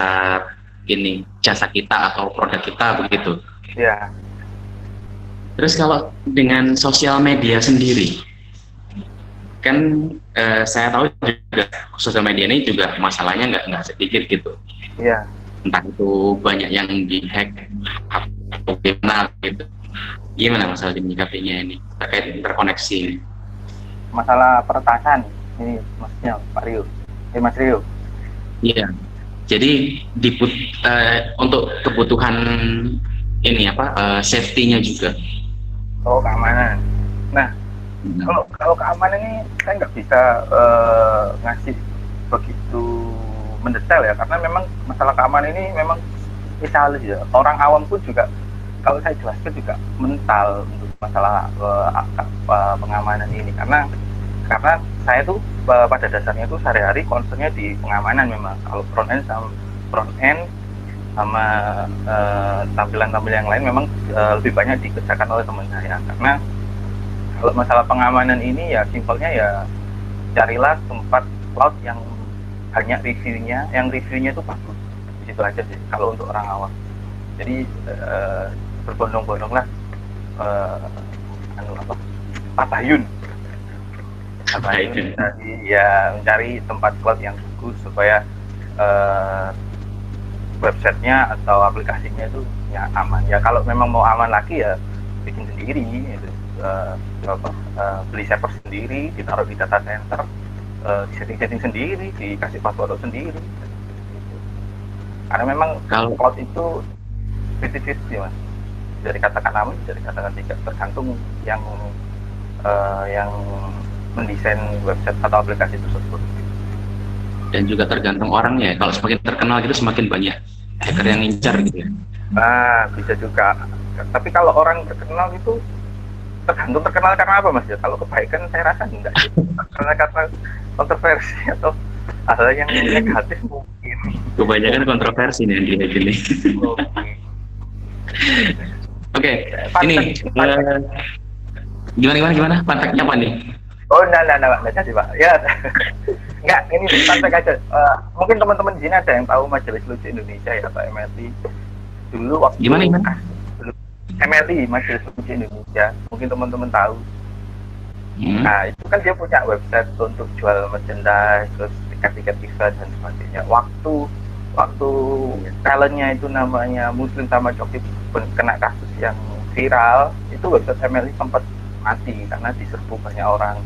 ini jasa kita atau produk kita begitu. Ya Terus kalau dengan sosial media sendiri, kan eh, saya tahu juga sosial media ini juga masalahnya nggak nggak sedikit gitu. Iya. Entah itu banyak yang dihack atau gimana gitu. Gimana masalah menyikapinya ini terkait interkoneksi ini? Masalah peretasan ini maksudnya Pak Rio, eh Mas Rio. Iya. Jadi diput, eh, untuk kebutuhan ini apa uh, safety-nya juga oh keamanan. Nah hmm. kalau kalau keamanan ini saya nggak bisa uh, ngasih begitu mendetail ya karena memang masalah keamanan ini memang misalnya ya orang awam pun juga kalau saya jelaskan juga mental untuk masalah uh, uh, pengamanan ini. Karena karena saya tuh uh, pada dasarnya tuh sehari-hari concernnya di pengamanan memang. Kalau front end sama front end sama uh, tampilan-tampilan yang lain memang uh, lebih banyak dikerjakan oleh teman saya. Karena kalau masalah pengamanan ini ya simpelnya ya carilah tempat cloud yang banyak reviewnya yang reviewnya itu bagus. Di situ aja sih kalau untuk orang awam. Jadi uh, berbondong-bondong lah uh, anu apa? Patayun Patayun ya mencari tempat cloud yang bagus supaya uh, websitenya atau aplikasinya itu ya aman. Ya kalau memang mau aman lagi ya bikin sendiri itu uh, apa, uh, beli server sendiri ditaruh di data center uh, setting-setting sendiri dikasih password sendiri. Karena memang kalau cloud itu 50-50 mas. Dari katakan aman dari katakan tidak tergantung yang uh, yang mendesain website atau aplikasi tersebut. Dan juga tergantung orangnya. Kalau semakin terkenal gitu semakin banyak hacker yang ngincar gitu ya? Nah bisa juga. Tapi kalau orang terkenal itu tergantung terkenal karena apa mas? Ya kalau kebaikan saya rasa enggak karena karena kontroversi atau hal yang negatif mungkin. Kebanyakan kontroversi nih yang gini oke. Ini uh, gimana gimana gimana? Panteknya apa nih? Oh, enggak, enggak, enggak, enggak jadi, Pak. Ya, enggak, ini santai aja. Uh, mungkin teman-teman di sini ada yang tahu Majelis Lucu Indonesia ya, Pak MLT. Dulu waktu Gimana, gimana? Dulu, MLT, Majelis Lucu Indonesia. Mungkin teman-teman tahu. Hmm. Nah, itu kan dia punya website untuk jual merchandise, terus tiket-tiket event dan sebagainya. Waktu waktu talentnya itu namanya Muslim sama Coki kena kasus yang viral, itu website MLT sempat mati karena diserbu banyak orang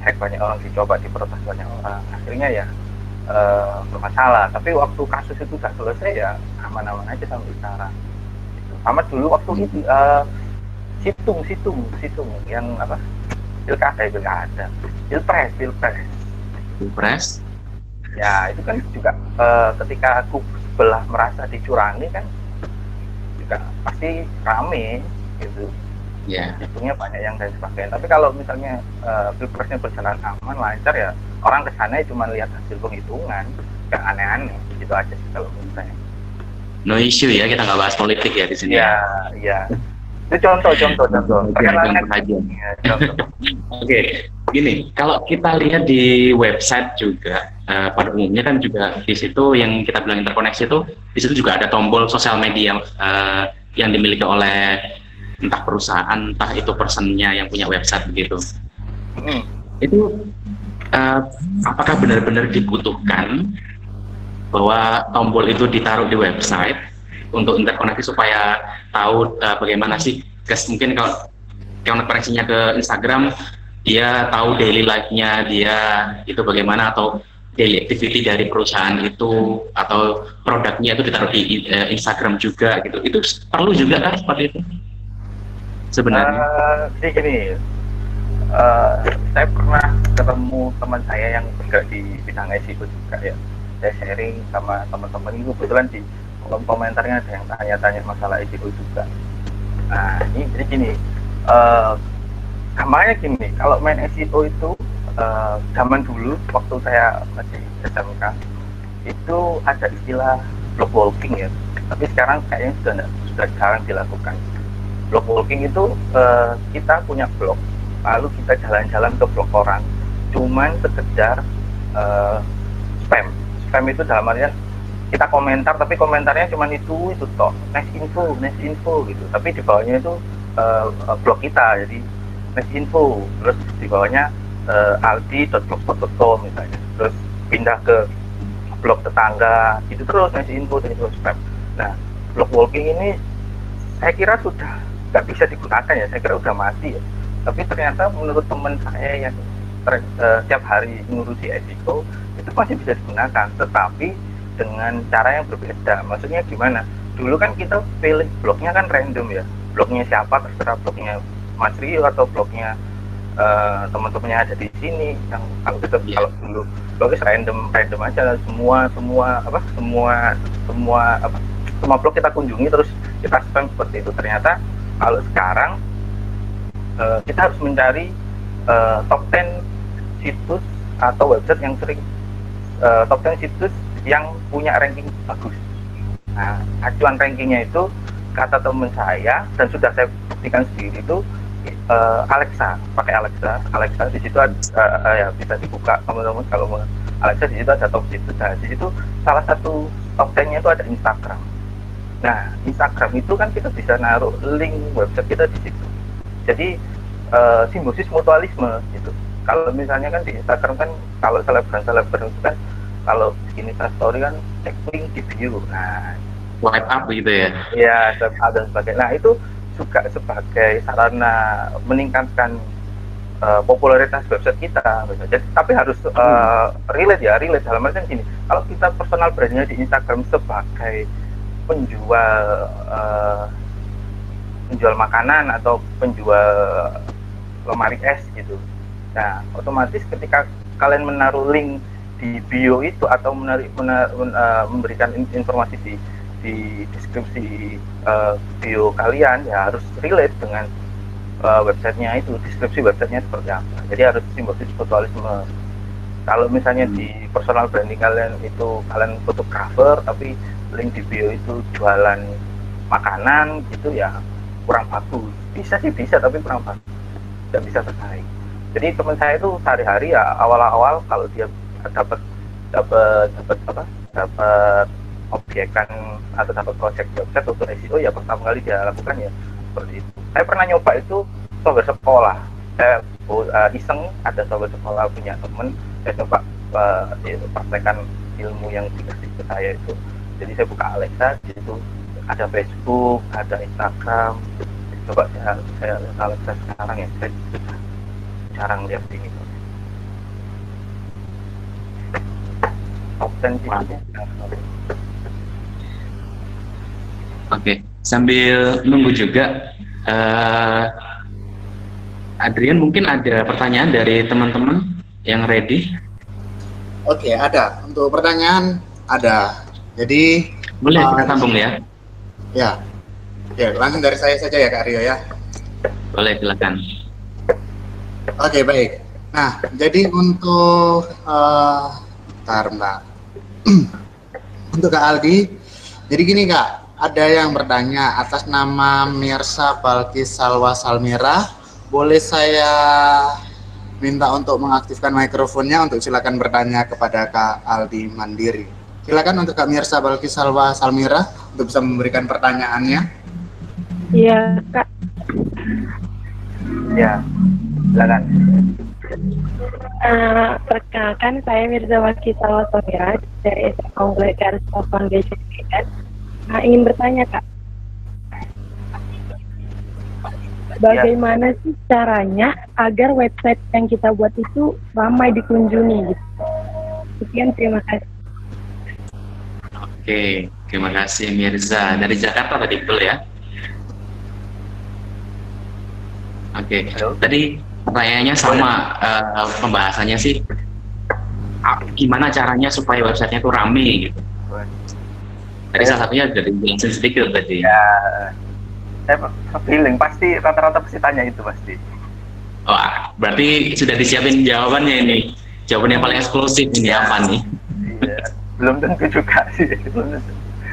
dihack banyak orang dicoba diprotes banyak orang. Akhirnya ya e, bermasalah. Tapi waktu kasus itu sudah selesai ya aman-aman aja sampai sekarang. Gitu. sama dulu waktu itu e, situng situng situng yang apa? Pilkada pilkada. Pilpres pilpres. Pilpres? Ya itu kan juga e, ketika aku sebelah merasa dicurangi kan juga pasti rame gitu yeah. hitungnya banyak yang dari sebagainya tapi kalau misalnya uh, pilpresnya berjalan aman lancar ya orang ke sana cuma lihat hasil penghitungan gak aneh-aneh gitu aja sih kalau saya no issue ya kita nggak bahas politik ya di sini ya ya itu contoh contoh contoh ya, contoh aja ya, contoh. oke okay. gini kalau kita lihat di website juga uh, pada umumnya kan juga di situ yang kita bilang interkoneksi itu di situ juga ada tombol sosial media uh, yang dimiliki oleh entah perusahaan entah itu personnya yang punya website begitu. Hmm. itu uh, apakah benar-benar dibutuhkan bahwa tombol itu ditaruh di website untuk interkoneksi supaya tahu uh, bagaimana sih? Guys mungkin kalau koneksinya ke Instagram dia tahu daily life-nya dia itu bagaimana atau daily activity dari perusahaan itu atau produknya itu ditaruh di uh, Instagram juga gitu. Itu perlu juga kan seperti itu sebenarnya? Uh, jadi gini, uh, saya pernah ketemu teman saya yang bergerak di bidang SEO juga ya. saya sharing sama teman-teman. Itu kebetulan di kolom komentarnya ada yang tanya-tanya masalah SEO juga. Nah ini jadi gini uh, gini. Kalau main SEO itu uh, zaman dulu waktu saya masih SMK itu ada istilah blog walking ya. Tapi sekarang kayaknya sudah sudah jarang dilakukan blog walking itu uh, kita punya blog lalu kita jalan-jalan ke blog orang. Cuman sekedar uh, spam. Spam itu dalam artian kita komentar tapi komentarnya cuma itu itu toh next info next info gitu. Tapi di bawahnya itu uh, blog kita jadi next info. Terus di bawahnya uh, aldi.blogspot.com misalnya. Terus pindah ke blog tetangga itu terus next info dan itu spam. Nah blog walking ini saya kira sudah nggak bisa digunakan ya saya kira udah mati ya. Tapi ternyata menurut teman saya yang ter, uh, setiap hari ngurusi SEO itu masih bisa digunakan tetapi dengan cara yang berbeda. Maksudnya gimana? Dulu kan kita pilih blognya kan random ya. Blognya siapa terserah blognya Mas Rio atau blognya uh, teman-temannya ada di sini yang kalau kita yeah. kalau dulu. Blognya random random aja. Semua semua apa semua semua apa semua blog kita kunjungi terus kita spam seperti itu. Ternyata kalau sekarang uh, kita harus mencari uh, top 10 situs atau website yang sering uh, top 10 situs yang punya ranking bagus. Nah, acuan rankingnya itu kata teman saya dan sudah saya buktikan sendiri itu uh, Alexa, pakai Alexa. Alexa di situ ada, uh, ya bisa dibuka teman-teman kalau mau Alexa di situ ada top situs. Nah, di situ salah satu top 10-nya itu ada Instagram. Nah, Instagram itu kan kita bisa naruh link website kita di situ. Jadi uh, simbiosis mutualisme gitu. Kalau misalnya kan di Instagram kan kalau selebgram selebgram itu kan kalau bikin story kan cek link di bio. Nah, swipe up gitu ya? Iya, swipe up dan sebagainya. Nah itu juga sebagai sarana meningkatkan uh, popularitas website kita. Jadi, tapi harus uh, relate ya, relate dalam artian gini. Kalau kita personal brandnya di Instagram sebagai penjual uh, penjual makanan atau penjual lemari es gitu. Nah, otomatis ketika kalian menaruh link di bio itu atau menarik menar, men, uh, memberikan informasi di di deskripsi uh, bio kalian ya harus relate dengan uh, websitenya itu deskripsi websitenya seperti apa jadi harus simbiosis mutualisme kalau misalnya hmm. di personal branding kalian itu kalian fotografer tapi link di bio itu jualan makanan gitu ya kurang bagus. Bisa sih bisa tapi kurang bagus. Tidak bisa tertarik jadi teman saya itu sehari-hari ya awal-awal kalau dia dapat dapat dapat apa dapat objekan atau dapat project website untuk SEO ya pertama kali dia lakukan ya. Seperti itu. Saya pernah nyoba itu software sekolah saya uh, iseng ada software sekolah punya temen. Saya coba uh, ya, praktekkan ilmu yang dikasih ke saya itu. Jadi saya buka Alexa di situ ada Facebook ada Instagram. Coba saya saya Alexa sekarang ya saya jarang lihat ini. Top 10 Oke, sambil nunggu juga, uh, Adrian mungkin ada pertanyaan dari teman-teman yang ready. Oke, ada. Untuk pertanyaan ada. Jadi boleh uh, kita sambung ya. Ya, ya langsung dari saya saja ya Kak Rio ya. Boleh silakan. Oke baik. Nah, jadi untuk uh, Mbak. untuk Kak Aldi, jadi gini Kak, ada yang bertanya atas nama Mirsa Balkis Salwa Salmira. Boleh saya minta untuk mengaktifkan mikrofonnya untuk silakan bertanya kepada Kak Aldi Mandiri. Silakan untuk Kak Mirsa Balkis Salwa Salmira untuk bisa memberikan pertanyaannya. Iya, Kak. Ya, silakan. Uh, perkenalkan saya Mirza Balkis Salwa Salmira dari Konglek Foundation Nah, ingin bertanya kak, bagaimana ya. sih caranya agar website yang kita buat itu ramai dikunjungi? Gitu? Sekian, terima kasih. Oke, terima kasih Mirza dari Jakarta tadi betul ya? Oke, Halo. tadi pertanyaannya sama uh, pembahasannya sih gimana caranya supaya websitenya itu rame gitu. Tadi salah satunya dari jelasin sedikit tadi. Ya, saya feeling pasti rata-rata pasti tanya itu pasti. Wah, berarti sudah disiapin jawabannya ini. Jawaban yang paling eksklusif ini ya. apa nih? Iya, belum tentu juga sih.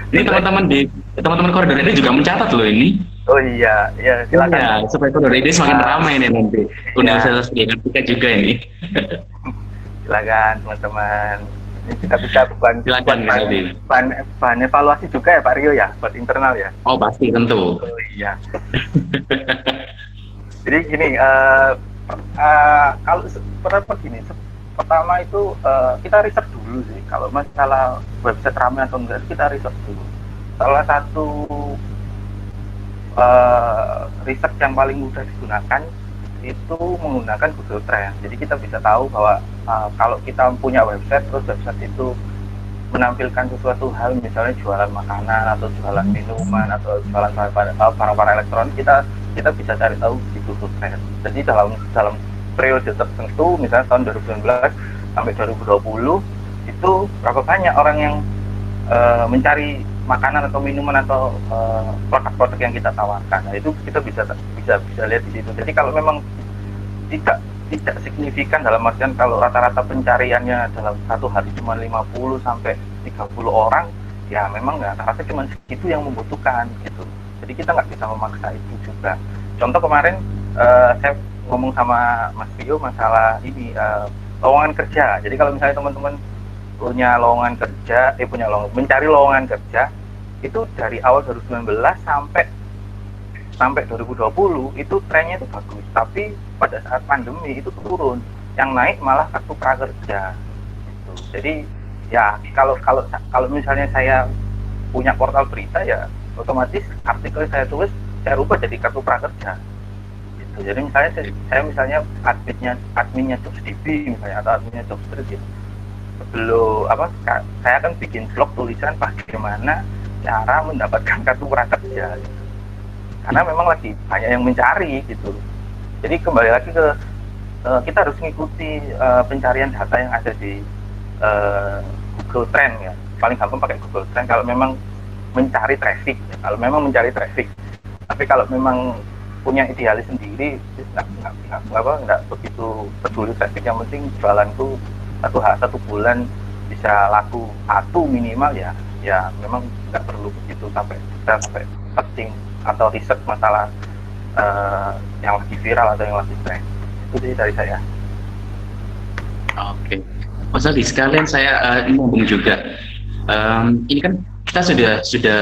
Ini teman-teman di teman-teman koridor ini juga mencatat loh ini. Oh iya, ya silakan. Ya, supaya koridor ini semakin nah, ramai nih nanti. Iya. Universitas Pendidikan juga ini. silakan teman-teman kita bisa bahan, Silakan, bahan, bahan, bahan evaluasi juga ya Pak Rio ya buat internal ya? Oh pasti tentu. Oh, iya. Jadi gini uh, uh, kalau pertama gini pertama itu uh, kita riset dulu sih kalau masalah website ramai atau enggak kita riset dulu. Salah satu uh, riset yang paling mudah digunakan itu menggunakan Google Trend. Jadi kita bisa tahu bahwa uh, kalau kita punya website terus website itu menampilkan sesuatu hal misalnya jualan makanan atau jualan hmm. minuman atau jualan barang-barang elektronik kita kita bisa cari tahu di Google Trend. Jadi dalam dalam periode tertentu misalnya tahun 2019 sampai 2020 itu berapa banyak orang yang uh, mencari makanan atau minuman atau eh, produk-produk uh, yang kita tawarkan. Nah, itu kita bisa bisa bisa lihat di situ. Jadi kalau memang tidak tidak signifikan dalam artian kalau rata-rata pencariannya dalam satu hari cuma 50 sampai 30 orang, ya memang nggak rata-rata cuma segitu yang membutuhkan gitu. Jadi kita nggak bisa memaksa itu juga. Contoh kemarin uh, saya ngomong sama Mas Pio masalah ini uh, lowongan kerja. Jadi kalau misalnya teman-teman punya lowongan kerja, eh punya lowongan, mencari lowongan kerja itu dari awal 2019 sampai sampai 2020 itu trennya itu bagus, tapi pada saat pandemi itu turun, yang naik malah kartu prakerja. Gitu. Jadi ya kalau kalau kalau misalnya saya punya portal berita ya otomatis artikel saya tulis saya rubah jadi kartu prakerja. Gitu. Jadi misalnya saya, saya misalnya adminnya adminnya JobsDB misalnya atau adminnya Jobstreet gitu belum apa saya akan bikin vlog tulisan bagaimana cara mendapatkan kartu prakerja gitu. karena memang lagi banyak yang mencari gitu. Jadi kembali lagi ke uh, kita harus mengikuti uh, pencarian data yang ada di uh, Google Trend ya. Paling gampang pakai Google Trend kalau memang mencari traffic ya. kalau memang mencari traffic. Tapi kalau memang punya idealis sendiri nggak nggak apa nggak begitu peduli traffic. Yang penting jualanku satu satu bulan bisa laku satu minimal ya. Ya memang nggak perlu begitu sampai kita sampai searching atau riset masalah uh, yang lagi viral atau yang lagi tren. Itu sih dari saya. Oke. Okay. Mas sekalian saya uh, juga. Um, ini kan kita sudah sudah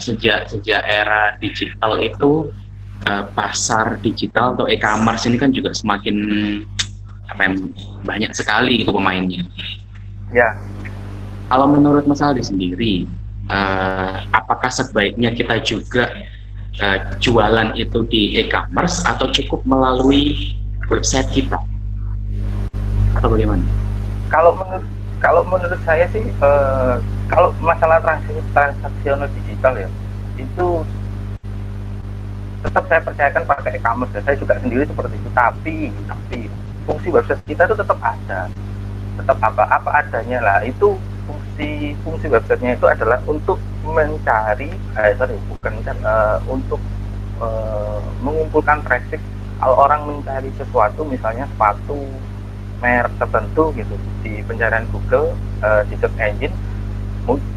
sejak sejak era digital itu uh, pasar digital atau e-commerce ini kan juga semakin yang banyak sekali itu pemainnya. Ya. Kalau menurut Mas Aldi sendiri, uh, apakah sebaiknya kita juga uh, jualan itu di e-commerce atau cukup melalui website kita? Atau bagaimana? Kalau menurut kalau menurut saya sih uh, kalau masalah transaksi transaksional digital ya itu tetap saya percayakan pakai e-commerce ya. Saya juga sendiri seperti itu. Tapi tapi fungsi website kita itu tetap ada. Tetap apa apa adanya lah. Itu fungsi fungsi websitenya itu adalah untuk mencari eh sorry bukan uh, untuk uh, mengumpulkan traffic. Kalau orang mencari sesuatu misalnya sepatu merek tertentu gitu di pencarian Google uh, di search engine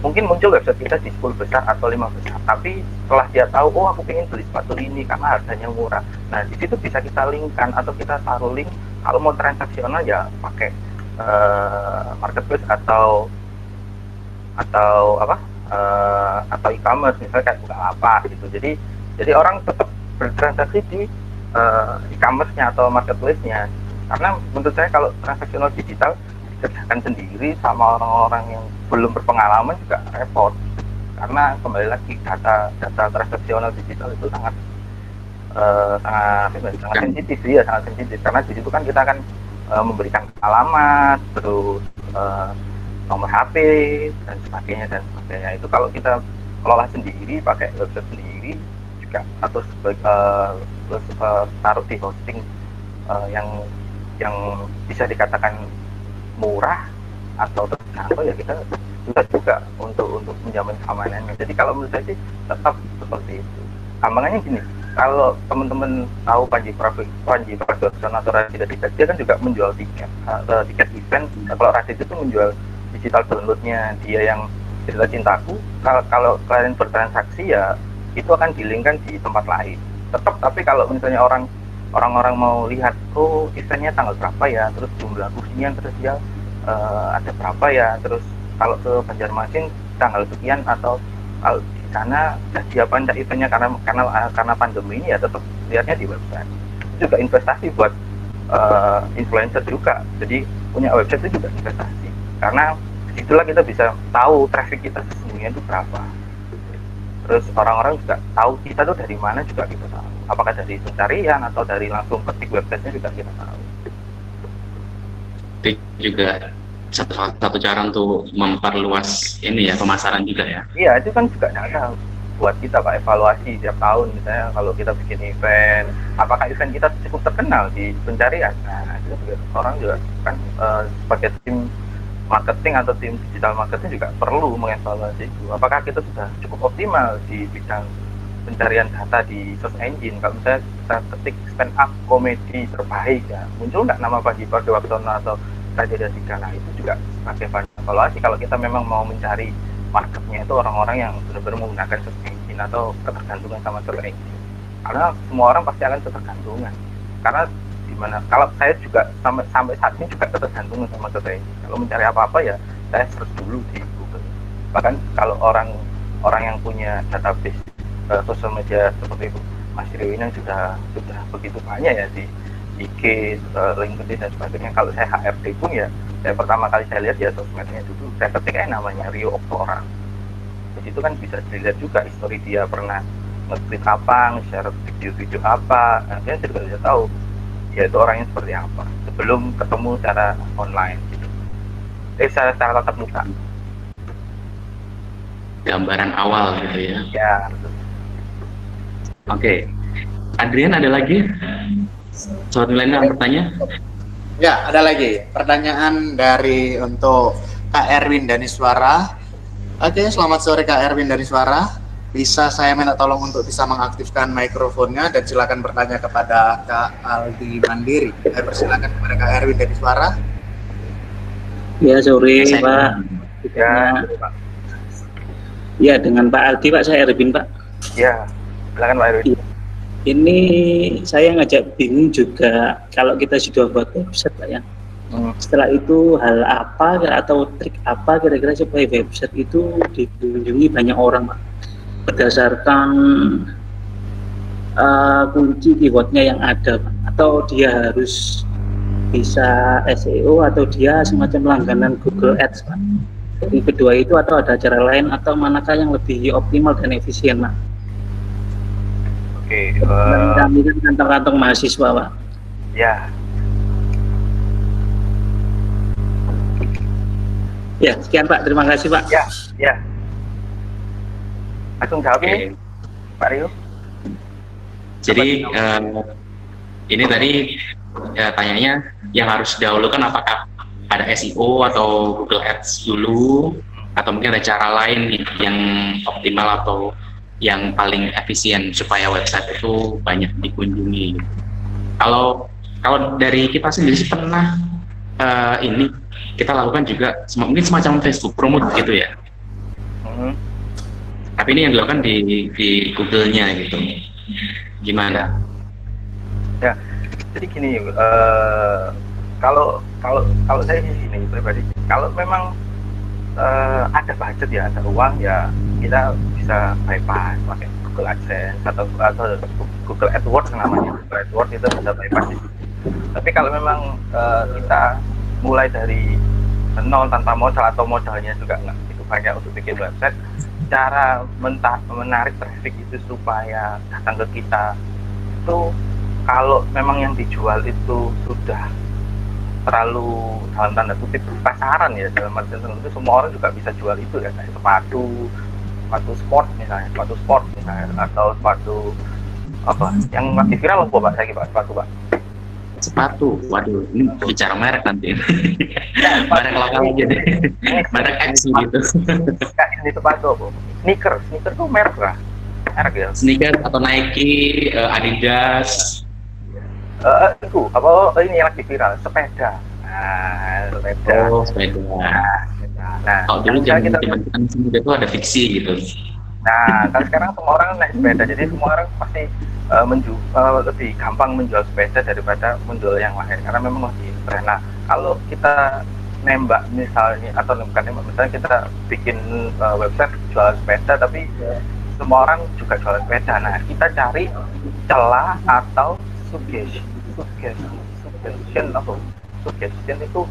mungkin muncul website kita di 10 besar atau lima besar. Tapi setelah dia tahu oh aku ingin beli sepatu ini karena harganya murah. Nah di situ bisa kita linkkan atau kita taruh link kalau mau transaksional ya pakai uh, marketplace atau atau apa uh, atau e-commerce misalnya kayak buka apa gitu. Jadi jadi orang tetap bertransaksi di uh, e-commerce-nya atau marketplace-nya. Karena menurut saya kalau transaksional digital dikerjakan sendiri sama orang-orang yang belum berpengalaman juga repot. Karena kembali lagi data data transaksional digital itu sangat uh, sangat sangat sensitif ya sangat sensitif. Karena di situ kan kita akan uh, memberikan alamat terus uh, nomor HP dan sebagainya dan sebagainya. Itu kalau kita kelola sendiri pakai website sendiri juga atau sebagai uh, uh, taruh di hosting uh, yang yang bisa dikatakan murah atau terjangkau ya kita juga juga untuk untuk menjamin keamanannya. Jadi kalau menurut saya sih tetap seperti itu. Gampangannya gini kalau teman-teman tahu Panji Panji Pragiwaksono atau Radit Radit dia kan juga menjual tiket uh, tiket event. Kalau Radit itu menjual digital downloadnya. Dia yang cerita cintaku. Kalau kalau kalian bertransaksi ya itu akan dilingkan di tempat lain. Tetap tapi kalau misalnya orang orang-orang mau lihat oh eventnya tanggal berapa ya terus jumlah kursinya terus dia uh, ada berapa ya terus kalau ke Banjarmasin tanggal sekian atau kalau di sana jadi apa enggak eventnya karena karena karena pandemi ini ya tetap lihatnya di website. Itu juga investasi buat uh, influencer juga. Jadi punya website itu juga investasi. Karena itulah kita bisa tahu traffic kita sesungguhnya itu berapa. Terus orang-orang juga tahu kita tuh dari mana juga kita tahu. Apakah dari pencarian atau dari langsung ketik websitenya juga kita tahu. Itu juga satu satu cara untuk memperluas ini ya pemasaran juga ya iya itu kan juga nyata buat kita pak evaluasi tiap tahun misalnya kalau kita bikin event apakah event kita cukup terkenal di pencarian nah itu juga orang juga kan uh, sebagai tim marketing atau tim digital marketing juga perlu mengevaluasi itu. Apakah kita sudah cukup optimal di bidang pencarian data di search engine? Kalau misalnya kita ketik stand up komedi terbaik ya, muncul nggak nama Pak Jipar Dewaksono atau Raja? Nah itu juga sebagai bahan evaluasi. Kalau kita memang mau mencari marketnya itu orang-orang yang benar-benar menggunakan search engine atau ketergantungan sama search engine. Karena semua orang pasti akan ketergantungan. Karena gimana kalau saya juga sampai sampai saat ini juga tergantung sama search kalau mencari apa-apa ya saya search dulu di Google bahkan kalau orang orang yang punya database uh, sosial media seperti itu Mas Riwina sudah sudah begitu banyak ya di IG, uh, LinkedIn dan sebagainya. Kalau saya HRD pun ya, saya pertama kali saya lihat ya sosmednya dulu, saya ketik eh namanya Rio Oktora. Di situ kan bisa dilihat juga histori dia pernah nge-tweet apa, share video-video apa, nah, saya juga bisa tahu ya itu orangnya seperti apa. Sebelum ketemu secara online gitu. Eh secara, secara tatap muka. Gambaran awal gitu ya. Ya oke. Okay. Adrian ada lagi soal lainnya yang bertanya ya ada lagi pertanyaan dari untuk Kak Erwin Daniswara Oke, selamat sore Kak Erwin dari Suara bisa saya minta tolong untuk bisa mengaktifkan mikrofonnya dan silakan bertanya kepada Kak Aldi Mandiri. Saya persilakan kepada Kak Erwin dari Suara. Ya sore saya, Pak. Ya. Ya dengan Pak Aldi Pak saya Erwin Pak. Ya silakan Pak Erwin. Ini saya ngajak bingung juga kalau kita sudah buat website Pak ya. Hmm. Setelah itu hal apa atau trik apa kira-kira supaya website itu dikunjungi banyak orang Pak? berdasarkan uh, kunci keywordnya yang ada atau dia harus bisa SEO atau dia semacam langganan Google Ads Pak. Jadi kedua itu atau ada cara lain atau manakah yang lebih optimal dan efisien Pak? Oke. Okay, uh... Kami kan kantong-kantong mahasiswa Pak. Ya. Ya, sekian Pak. Terima kasih Pak. Ya, ya langsung jawab okay. Pak Rio jadi uh, ini tadi ya, tanyanya yang harus didahulukan apakah ada SEO atau Google Ads dulu atau mungkin ada cara lain yang optimal atau yang paling efisien supaya website itu banyak dikunjungi. Kalau kalau dari kita sendiri sih pernah uh, ini kita lakukan juga mungkin semacam Facebook promote gitu ya. Hmm tapi ini yang dilakukan di di Google-nya gitu gimana ya jadi gini uh, kalau kalau kalau saya ini pribadi kalau memang uh, ada budget ya ada uang ya kita bisa bypass pakai Google AdSense atau atau Google AdWords namanya. Google AdWords itu bisa bypass itu tapi kalau memang uh, kita mulai dari nol tanpa modal atau modalnya juga nggak itu banyak untuk bikin website cara mentah, menarik traffic itu supaya datang ke kita itu kalau memang yang dijual itu sudah terlalu dalam tanda kutip pasaran ya dalam arti tertentu semua orang juga bisa jual itu ya kayak sepatu sepatu sport misalnya sepatu sport misalnya atau sepatu apa yang masih viral apa pak saya pak sepatu pak sepatu. Waduh, ini bicara merek nanti. merek lokal aja deh. merek X gitu. ini sepatu apa? Sneaker, sneaker tuh merek lah. Merek ya. Sneaker atau Nike, uh, Adidas. Uh, itu apa ini yang lagi viral sepeda. Nah, sepeda. Oh, sepeda. Nah, nah kalau dulu zaman kita, kita muda itu ada fiksi gitu. Nah, kan sekarang semua orang naik sepeda, jadi semua orang pasti uh, menju uh, lebih gampang menjual sepeda daripada menjual yang lain karena memang lebih tren. Nah, kalau kita nembak misalnya atau bukan nembak misalnya kita bikin uh, website jual sepeda tapi semua orang juga jual sepeda. Nah, kita cari celah atau suggestion, suggestion, suggestion atau suggestion itu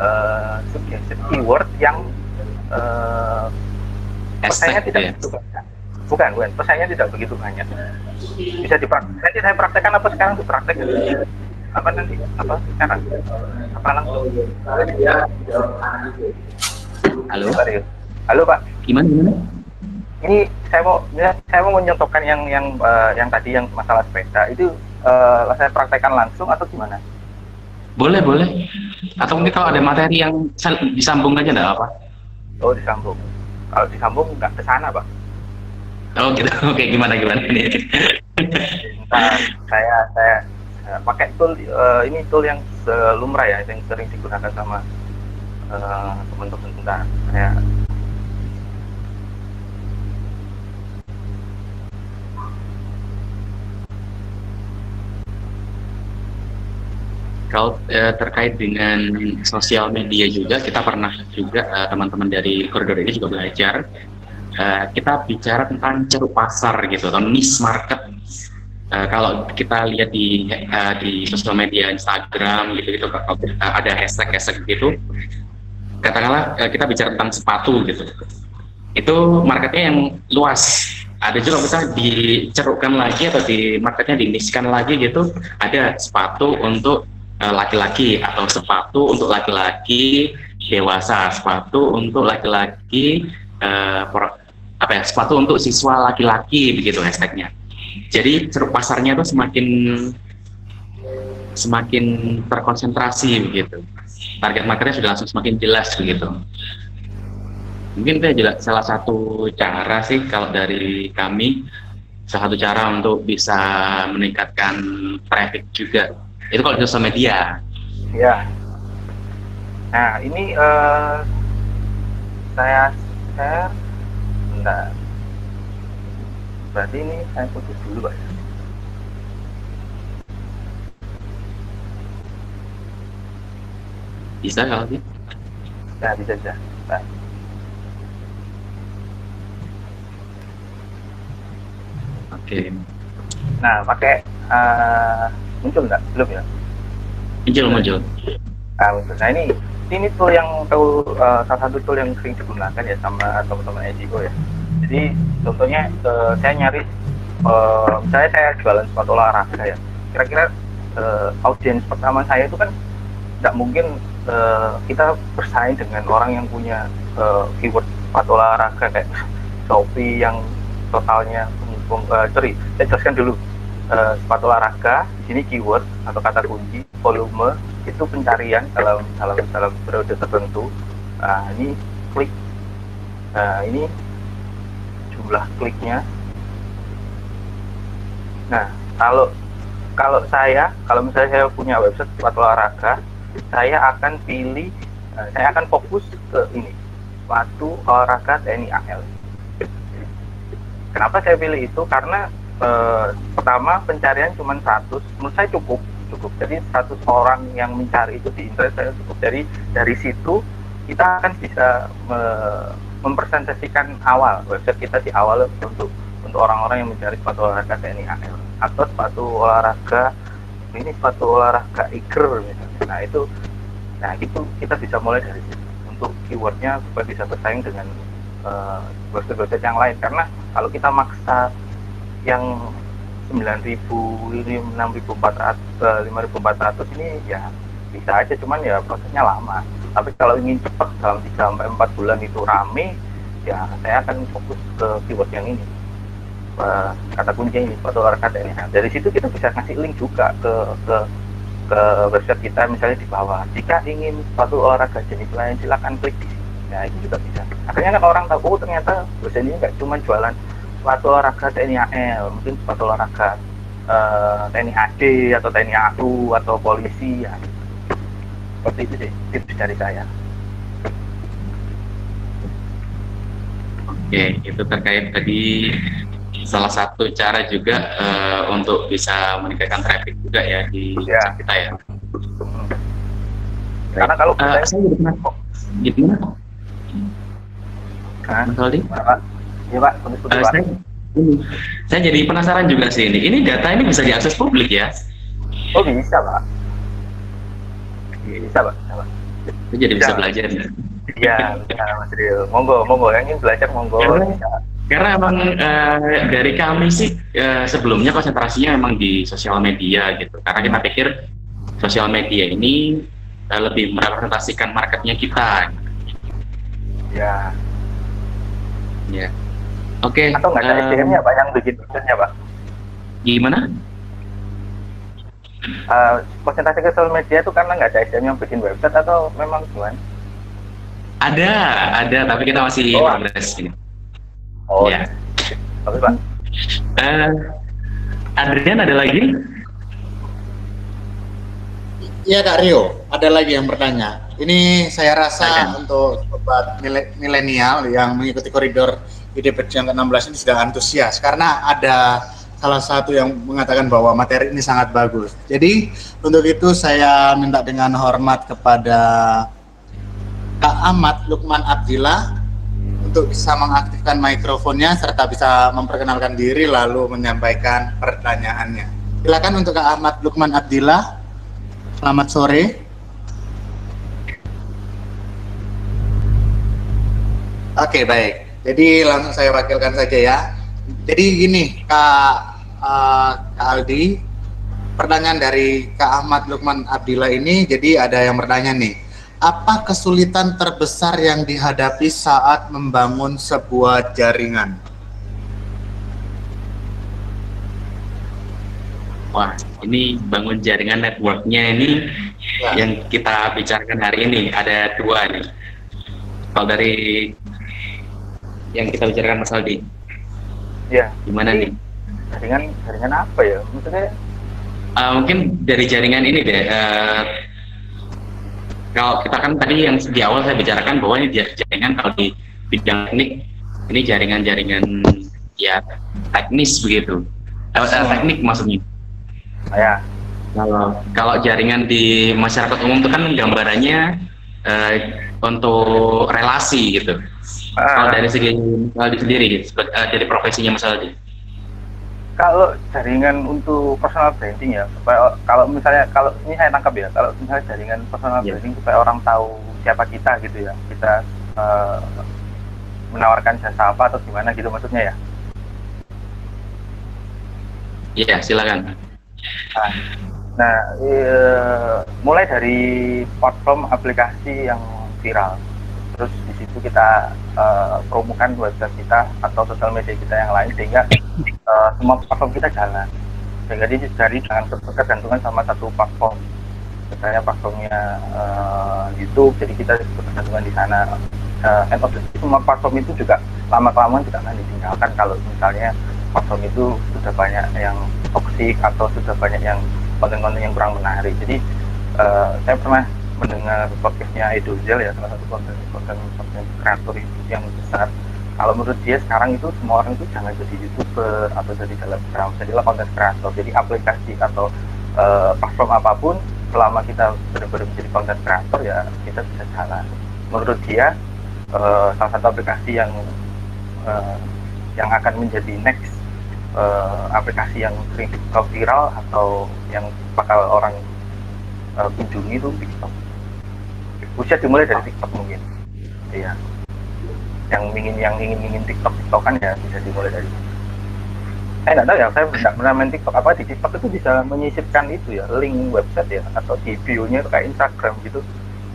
uh, suggestion keyword yang uh, pesannya tidak ya? begitu banyak. Bukan, bukan. Pesannya tidak begitu banyak. Bisa dipraktek. Nanti saya praktekkan apa sekarang? Dipraktek. Apa nanti? Apa sekarang? Apa langsung? Halo? Halo pak. Gimana gimana? Ini saya mau ya, saya mau menyontohkan yang yang uh, yang tadi yang masalah sepeda. Itu uh, saya praktekkan langsung atau gimana? Boleh boleh. Atau mungkin kalau ada materi yang disambung aja enggak apa oh disambung. Kalau disambung nggak ke sana pak. Oh gitu. Oke gimana gimana ini? Nah, saya saya uh, pakai tool uh, ini tool yang lumrah ya yang sering digunakan sama uh, teman-teman. Kita saya kalau uh, terkait dengan sosial media juga. Kita pernah juga uh, teman-teman dari koridor ini juga belajar uh, kita bicara tentang ceruk pasar gitu atau niche market. Uh, kalau kita lihat di uh, di sosial media Instagram gitu gitu kalau uh, ada hashtag hashtag gitu katakanlah uh, kita bicara tentang sepatu gitu. Itu marketnya yang luas. Ada juga bisa dicerukkan lagi atau di marketnya diniskan lagi gitu. Ada sepatu untuk Eh, laki-laki atau sepatu untuk laki-laki dewasa, sepatu untuk laki-laki uh, apa ya, sepatu untuk siswa laki-laki begitu hashtagnya. Jadi ceruk pasarnya itu semakin semakin terkonsentrasi begitu. Target marketnya sudah langsung semakin jelas begitu. Mungkin itu jelas salah satu cara sih kalau dari kami salah satu cara untuk bisa meningkatkan traffic juga itu kalau di sosial media. Ya. Nah ini uh, saya share, enggak. Berarti ini saya putus dulu pak. Bisa kalau sih? Ya bisa bisa. Nah. Oke. Okay. Nah pakai uh, muncul nggak? Belum ya? Muncul muncul. Ah muncul. Nah ini ini tool yang tahu uh, salah satu tool yang sering digunakan ya sama teman-teman SEO ya. Jadi contohnya uh, saya nyari uh, misalnya saya jualan sepatu olahraga ya. Kira-kira uh, audiens pertama saya itu kan tidak mungkin uh, kita bersaing dengan orang yang punya uh, keyword sepatu olahraga kayak Shopee yang totalnya uh, sorry saya jelaskan dulu uh, sepatu olahraga di sini keyword atau kata kunci volume itu pencarian dalam dalam dalam periode tertentu. Nah ini klik. Nah ini jumlah kliknya. Nah kalau kalau saya kalau misalnya saya punya website sepatu olahraga saya akan pilih uh, saya akan fokus ke ini sepatu olahraga TNI AL kenapa saya pilih itu? Karena eh, pertama pencarian cuma 100 menurut saya cukup cukup. Jadi 100 orang yang mencari itu di internet saya cukup. Dari dari situ kita akan bisa me, mempresentasikan awal website kita di awal untuk untuk orang-orang yang mencari sepatu olahraga TNI AL atau sepatu olahraga ini sepatu olahraga Iker misalnya. Nah itu nah itu kita bisa mulai dari situ untuk keywordnya supaya bisa bersaing dengan uh, website-website yang lain. Karena kalau kita maksa yang 9000 ini 6400 5400 ini ya bisa aja cuman ya prosesnya lama. Tapi kalau ingin cepat dalam 3 sampai 4 bulan itu rame ya saya akan fokus ke keyword yang ini. Kata kunci ini sepatu olahraga ini. Nah, dari situ kita bisa kasih link juga ke ke ke website kita misalnya di bawah. Jika ingin suatu olahraga jenis lain silakan klik di sini. Nah itu juga bisa. Akhirnya kan orang tahu oh ternyata website ini nggak cuma jualan suatu olahraga TNI AL mungkin suatu olahraga uh, TNI AD atau TNI AU atau polisi ya seperti itu sih tips dari saya Oke, itu terkait tadi salah satu cara juga uh, untuk bisa meningkatkan traffic juga ya di ya. kita ya. Karena kalau uh, saya jadi penasaran, gimana? Mas Aldi? Iya Pak, uh, saya, saya jadi penasaran juga sih ini. Ini data ini bisa diakses publik ya? Oh bisa Pak. Bisa Pak. Bisa, Pak. Jadi bisa, bisa belajar ya? Iya, Mas Rio. Monggo, monggo. Yang ingin belajar, monggo. Karena, karena emang uh, dari kami sih uh, sebelumnya konsentrasinya memang di sosial media gitu. Karena kita pikir sosial media ini uh, lebih merepresentasikan marketnya kita. Ya. Ya. Oke. Okay, Atau nggak ada uh, SDM-nya Pak yang bikin website Pak? Gimana? Uh, konsentrasi ke sosial media itu karena nggak ada SDM yang bikin website atau memang gimana? Ada, ada, tapi kita masih oh, progres ini. Oh, ya. Oke, Pak. Uh, Adrian ada lagi? Iya Kak Rio, ada lagi yang bertanya. Ini saya rasa Akan. untuk sobat milenial yang mengikuti koridor IDP yang ke-16 ini sudah antusias karena ada salah satu yang mengatakan bahwa materi ini sangat bagus. Jadi untuk itu saya minta dengan hormat kepada Kak Ahmad Lukman Abdillah untuk bisa mengaktifkan mikrofonnya serta bisa memperkenalkan diri lalu menyampaikan pertanyaannya. Silakan untuk Kak Ahmad Lukman Abdillah. Selamat sore. Oke, baik. Jadi langsung saya wakilkan saja ya. Jadi gini, Kak, uh, Kak Aldi, pertanyaan dari Kak Ahmad Lukman Abdillah ini, jadi ada yang bertanya nih, apa kesulitan terbesar yang dihadapi saat membangun sebuah jaringan? Wah, ini bangun jaringan networknya ini ya. yang kita bicarakan hari ini ada dua nih. Kalau dari yang kita bicarakan Mas Aldi, ya. gimana nih? Jaringan, jaringan apa ya? Maksudnya? Uh, mungkin dari jaringan ini deh. Uh, kalau kita kan tadi yang di awal saya bicarakan bahwa ini jaringan kalau di bidang teknik ini jaringan-jaringan ya teknis begitu eh, oh. teknik maksudnya ya kalau kalau jaringan di masyarakat umum itu kan gambarannya eh, untuk relasi gitu. Ah. kalau dari segi Aldi sendiri gitu, dari profesinya Mas Aldi. Kalau jaringan untuk personal branding ya supaya kalau misalnya kalau ini saya tangkap ya kalau misalnya jaringan personal yeah. branding supaya orang tahu siapa kita gitu ya kita uh, menawarkan jasa apa atau gimana gitu maksudnya ya? Iya yeah, silakan. Nah, nah e, mulai dari platform aplikasi yang viral. Terus di situ kita uh, promokan website kita atau sosial media kita yang lain sehingga uh, semua platform kita jalan. Sehingga dari jangan tergantungan sama satu platform. Misalnya platformnya uh, YouTube jadi kita tergantungan di sana. Uh, and semua platform itu juga lama kelamaan tidak akan ditinggalkan kalau misalnya platform itu sudah banyak yang toksik atau sudah banyak yang konten-konten yang kurang menarik. Jadi uh, saya pernah mendengar podcastnya Edozel ya salah satu konten konten konten kreator itu yang besar. Kalau menurut dia sekarang itu semua orang itu jangan jadi youtuber atau jadi selebgram jadilah konten kreator. Jadi aplikasi atau uh, platform apa pun selama kita benar-benar menjadi konten kreator ya kita bisa jalan. Menurut dia uh, salah satu aplikasi yang uh, yang akan menjadi next uh, aplikasi yang sering viral atau yang bakal orang uh, kunjungi itu TikTok. Usia dimulai dari TikTok mungkin. Iya. Yang ingin yang ingin ingin TikTok TikTok kan ya bisa dimulai dari saya nggak tahu ya saya tidak pernah main TikTok. Apa di TikTok itu bisa menyisipkan itu ya link website ya atau di bio-nya kayak Instagram gitu.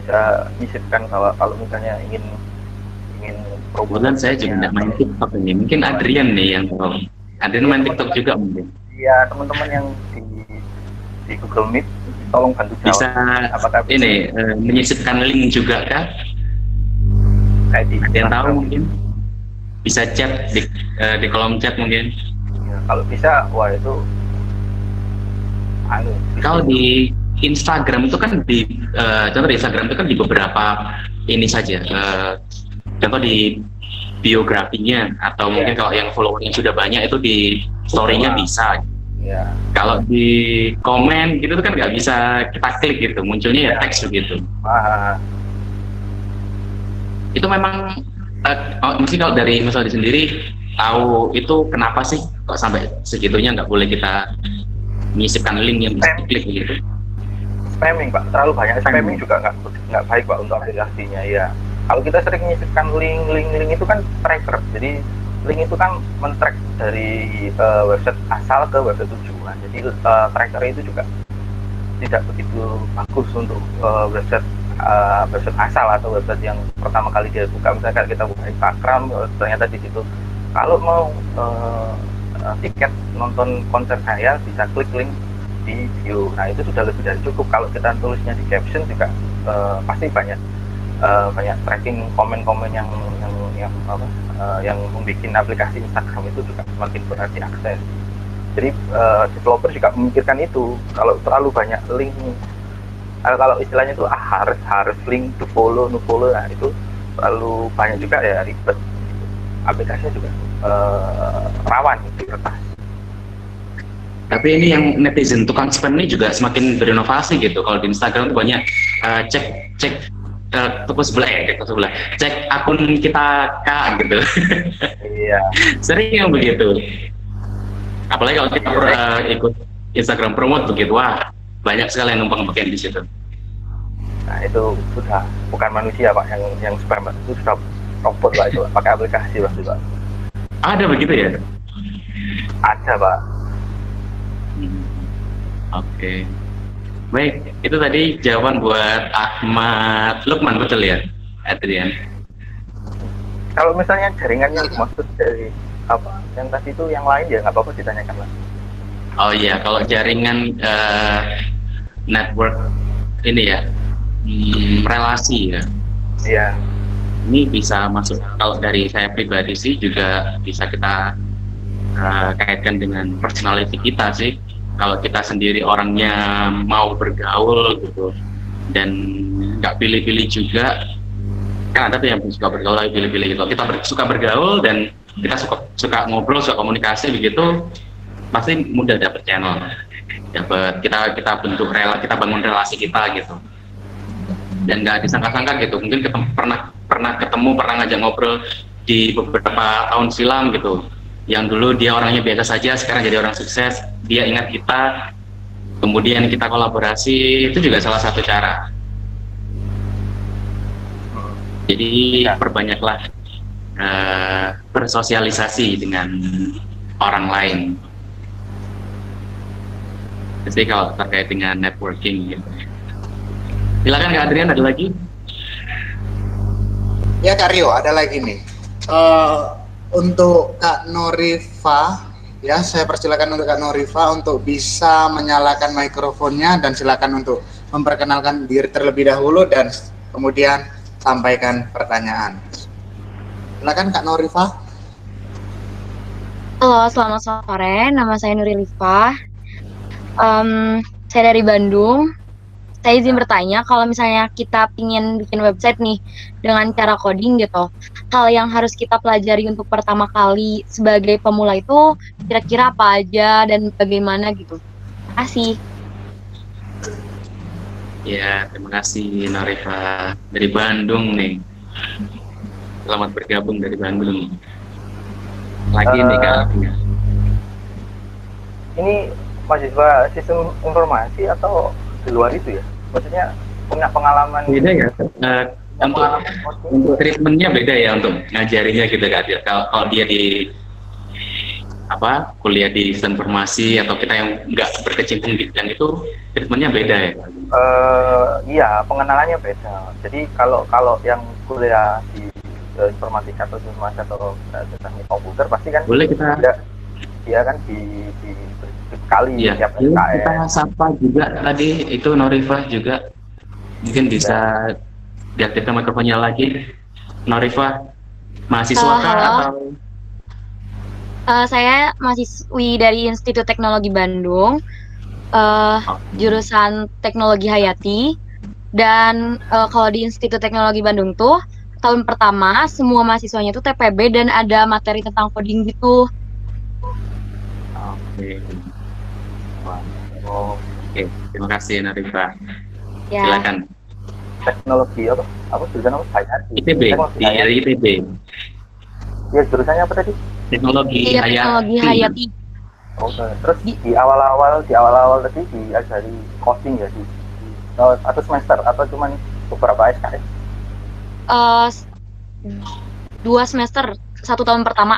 Bisa menyisipkan kalau kalau misalnya ingin ingin kebetulan saya juga tidak main TikTok ini. Mungkin Adrian nih yang tahu Adrian main TikTok juga mungkin iya teman-teman yang di di Google Meet tolong bantu jawab. Bisa Apakah ini uh, menyisipkan link juga kah? kayak di Ada yang tahu mungkin? Bisa chat di, uh, di kolom chat mungkin. Ya, kalau bisa, wah itu anu. Kalau di Instagram itu kan di uh, contoh di Instagram itu kan di beberapa ini saja. Uh, contoh di biografinya atau mungkin Iya. kalau yang followernya sudah banyak itu di story-nya bisa. Ya, Kalau di komen gitu kan nggak bisa kita klik gitu, munculnya ya Iya. teks begitu. ah, Itu memang uh, oh, mesti kalau dari misalnya sendiri tahu itu kenapa sih kok sampai segitunya nggak boleh kita menyisipkan link yang bisa diklik begitu. spamming pak, terlalu banyak Spamming. spamming juga nggak nggak baik pak untuk aplikasinya ya. Kalau kita sering menyisipkan link, link, link itu kan tracker, jadi link itu kan men-track dari eh, website asal ke website tujuan. Jadi eh, tracker itu juga tidak begitu bagus untuk eh, website eh, website asal atau website yang pertama kali dia buka. Misalkan kita buka Instagram, ternyata di situ kalau mau eh, tiket nonton konser saya bisa klik link di view. Nah itu sudah lebih dari cukup. Kalau kita tulisnya di caption juga eh, pasti banyak eh, banyak tracking komen-komen yang yang yang apa eh, yang membuat aplikasi Instagram itu juga semakin berat diakses. Jadi eh, developer juga memikirkan itu. Kalau terlalu banyak link kalau kalau istilahnya itu ah, harus harus link to follow, to follow, nah itu terlalu banyak juga ya ribet. Aplikasinya juga eh, rawan kertas. Tapi ini yang netizen tukang spam ini juga semakin berinovasi gitu. Kalau di Instagram tuh banyak uh, cek cek uh, toko sebelah ya, toko sebelah. Cek akun kita kak gitu. Iya. Sering yang begitu. Apalagi kalau kita uh, ikut Instagram promote begitu, wah banyak sekali yang numpang bagian di situ. Nah itu sudah bukan manusia pak yang yang spam Pak. itu sudah robot pak itu Pak. pakai aplikasi pak itu pak. Ada begitu ya? Ada pak. Hmm. Oke. Baik, itu tadi jawaban buat Ahmad Lukman betul ya, Adrian? Kalau misalnya jaringannya maksud dari apa yang tadi itu yang lain ya nggak apa-apa ditanyakan lah. Oh iya, kalau jaringan eh, network ini ya, hmm, relasi ya, Iya. ini bisa masuk. Kalau dari saya pribadi sih juga bisa kita eh, kaitkan dengan personality kita sih. Kalau kita sendiri orangnya mau bergaul gitu dan nggak pilih-pilih juga, kan ada tuh yang suka bergaul lagi pilih-pilih gitu. Kita ber- suka bergaul dan kita suka suka ngobrol, suka komunikasi begitu, pasti mudah dapet channel. Dapat kita kita bentuk rela kita bangun relasi kita gitu. Dan nggak disangka-sangka gitu mungkin pernah pernah ketemu pernah ngajak ngobrol di beberapa tahun silam gitu yang dulu dia orangnya biasa saja sekarang jadi orang sukses. Dia ingat kita kemudian kita kolaborasi itu juga salah satu cara. Jadi Ya. perbanyaklah eh, bersosialisasi dengan orang lain. Jadi kalau terkait dengan networking gitu. Silakan Kak Adrian ada lagi? Ya Kak Rio, ada lagi nih. Eh, untuk Kak Norifa, ya saya persilakan untuk Kak Norifa untuk bisa menyalakan mikrofonnya dan silakan untuk memperkenalkan diri terlebih dahulu dan kemudian sampaikan pertanyaan. Silakan Kak Norifa. Halo, selamat sore. Nama saya Nuri Lifa. Em, saya dari Bandung. Saya izin bertanya, kalau misalnya kita ingin bikin website nih dengan cara coding gitu, hal yang harus kita pelajari untuk pertama kali sebagai pemula itu kira-kira apa aja dan bagaimana gitu. Terima kasih. ya terima kasih Narifa dari Bandung nih selamat bergabung dari Bandung lagi nih Kak Eh. Ini mahasiswa sistem informasi atau di luar itu ya? Maksudnya punya pengalaman beda ya Eh, untuk untuk treatmentnya beda ya untuk ngajarinya gitu Kak Adrian. kalau kalau dia di apa kuliah di sistem informasi atau kita yang nggak berkecimpung di bidang itu treatmentnya beda ya Eh, iya, pengenalannya beda. Jadi kalau kalau yang kuliah di eh, informatika atau informasi atau eh, teknik komputer pasti kan boleh kita tidak dia kan di, di, di kali Iya, tiap SKS. kita sapa juga tadi itu Norifah juga mungkin bisa diaktifkan mikrofonnya lagi. Norifah, mahasiswa Halo, kah halo. atau Eh, saya mahasiswi dari Institut Teknologi Bandung, eh, jurusan Teknologi Hayati. Dan eh, kalau di Institut Teknologi Bandung tuh tahun pertama semua mahasiswanya tuh TPB dan ada materi tentang coding gitu. Oke, Oh, oke. Terima kasih Norifah. Ya. Silakan. Teknologi apa? Apa jurusan apa? Hayati. ITB, di Hayati. ITB. Ya jurusannya apa tadi? Teknologi Iya, Teknologi Hayati. Oh, terus Di- di awal-awal di awal-awal tadi diajari coding ya di, di- oh, atau semester atau cuman beberapa SKS? Eh, s- dua semester, satu tahun pertama.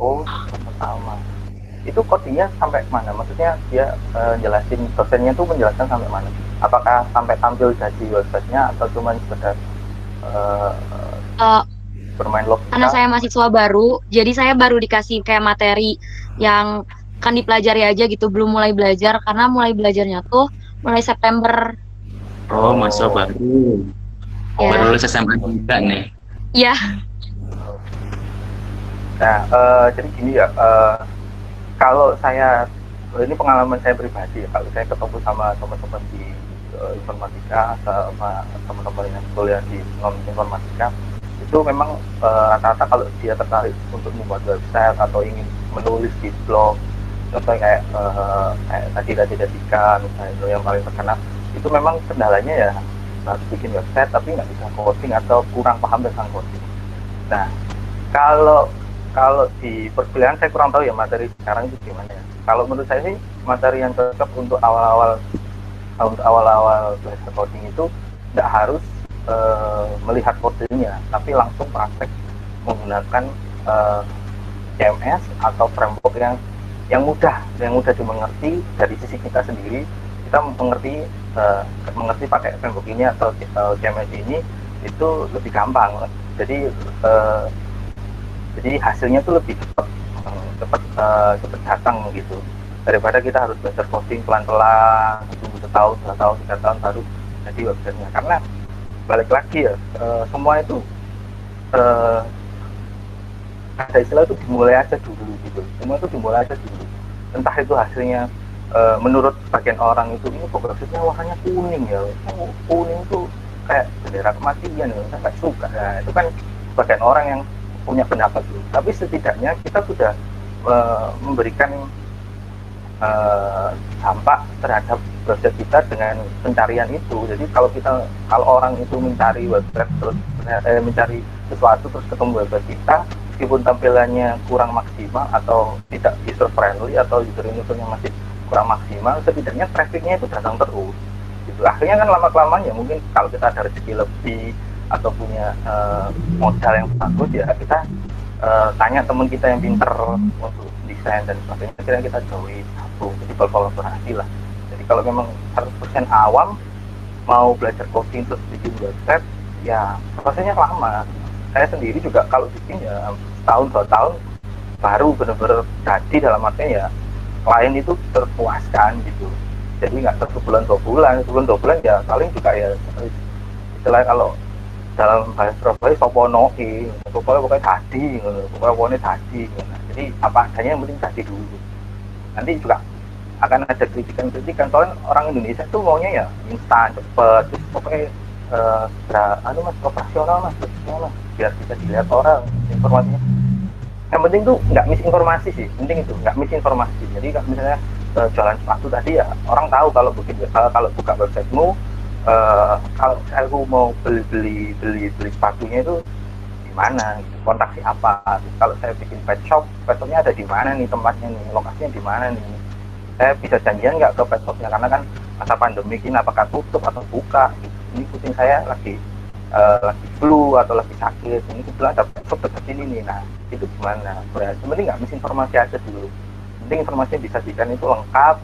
Oh, pertama. Itu codingnya sampai mana? Maksudnya dia eh, jelasin dosennya tuh menjelaskan sampai mana? Apakah sampai tampil jadi websitenya atau cuma sekedar eh, Eh, bermain logika? karena saya mahasiswa baru, jadi saya baru dikasih kayak materi yang kan dipelajari aja gitu, belum mulai belajar karena mulai belajarnya tuh mulai September. Oh, mahasiswa baru. Ya. Baru lulus SMA juga nih. Iya, Nah, eh, jadi gini ya, eh, kalau saya ini pengalaman saya pribadi, ya, kalau saya ketemu sama teman-teman di eh, informatika, sama teman-teman yang kuliah di non informatika, itu memang eh, rata-rata kalau dia tertarik untuk membuat website atau ingin menulis di blog, contohnya kayak, eh, kayak tadi tadi Dika, misalnya itu yang paling terkenal, itu memang kendalanya ya harus bikin website tapi nggak bisa coding atau kurang paham tentang coding. Nah, kalau kalau di perkuliahan saya kurang tahu ya materi sekarang itu gimana ya. Kalau menurut saya sih materi yang cocok untuk awal-awal untuk awal-awal belajar coding itu tidak harus eh, melihat kodenya, tapi langsung praktek menggunakan eh, CMS atau framework yang yang mudah, yang mudah dimengerti dari sisi kita sendiri. Kita mengerti eh, mengerti pakai framework ini atau eh, CMS ini itu lebih gampang. Jadi eh, jadi hasilnya tuh lebih cepat cepat eh, cepat datang gitu. Daripada kita harus belajar coding pelan-pelan tunggu setahun dua tahun tiga tahun baru jadi websitenya. Karena balik lagi ya eh, semua itu eh, ada istilah itu dimulai aja dulu gitu. Semua itu dimulai aja dulu. Entah itu hasilnya eh, menurut sebagian orang itu ini kok grafisnya warnanya kuning ya. Oh, kuning tuh kayak bendera kematian ya saya suka. Nah, itu kan sebagian orang yang punya pendapat itu. Tapi setidaknya kita sudah eh, memberikan eh, dampak terhadap proses kita dengan pencarian itu. Jadi kalau kita kalau orang itu mencari website terus eh, mencari sesuatu terus ketemu website kita, meskipun tampilannya kurang maksimal atau tidak user friendly atau user interface-nya masih kurang maksimal, setidaknya trafficnya itu datang terus. Gitu. Akhirnya kan lama kelamaan ya mungkin kalau kita ada rezeki lebih atau punya eh, modal yang bagus ya kita eh, tanya teman kita yang pinter untuk desain dan sebagainya. Akhirnya kita join satu jadi berkolaborasi lah. Jadi kalau memang 100% awam mau belajar coding terus bikin website ya prosesnya lama. Saya sendiri juga kalau bikin ya tahun dua tahun baru benar-benar jadi dalam artinya ya klien itu terpuaskan gitu. Jadi nggak satu bulan dua bulan sebulan dua bulan ya paling juga ya istilahnya kalau dalam bahasa Surabaya sopo noe pokoknya pokoknya tadi pokoknya pokoknya tadi jadi apa adanya yang penting tadi dulu. Nanti juga akan ada kritikan-kritikan. Soalnya orang Indonesia tuh maunya ya instan cepet terus pokoknya eh, ber- anu mas operasional mas operasional mas biar bisa dilihat orang informasinya. Yang penting tuh nggak misinformasi sih penting itu nggak misinformasi. Jadi misalnya eh, jualan sepatu tadi ya orang tahu kalau bikin kalau, kalau buka websitemu eh, kalau aku mau beli beli beli beli sepatunya itu di mana? Gitu, kontak siapa? Kalau saya bikin pet shop pet shopnya ada di mana nih tempatnya nih? Lokasinya di mana nih? Saya bisa janjian nggak ke pet shopnya? Karena kan masa pandemi ini apakah tutup atau buka? Ini kucing saya lagi eh, lagi flu atau lagi sakit. Ini kebetulan ada pet shop dekat sini nih. Nah itu gimana? Berarti penting nggak misinformasi aja dulu? Penting informasi yang disajikan itu lengkap.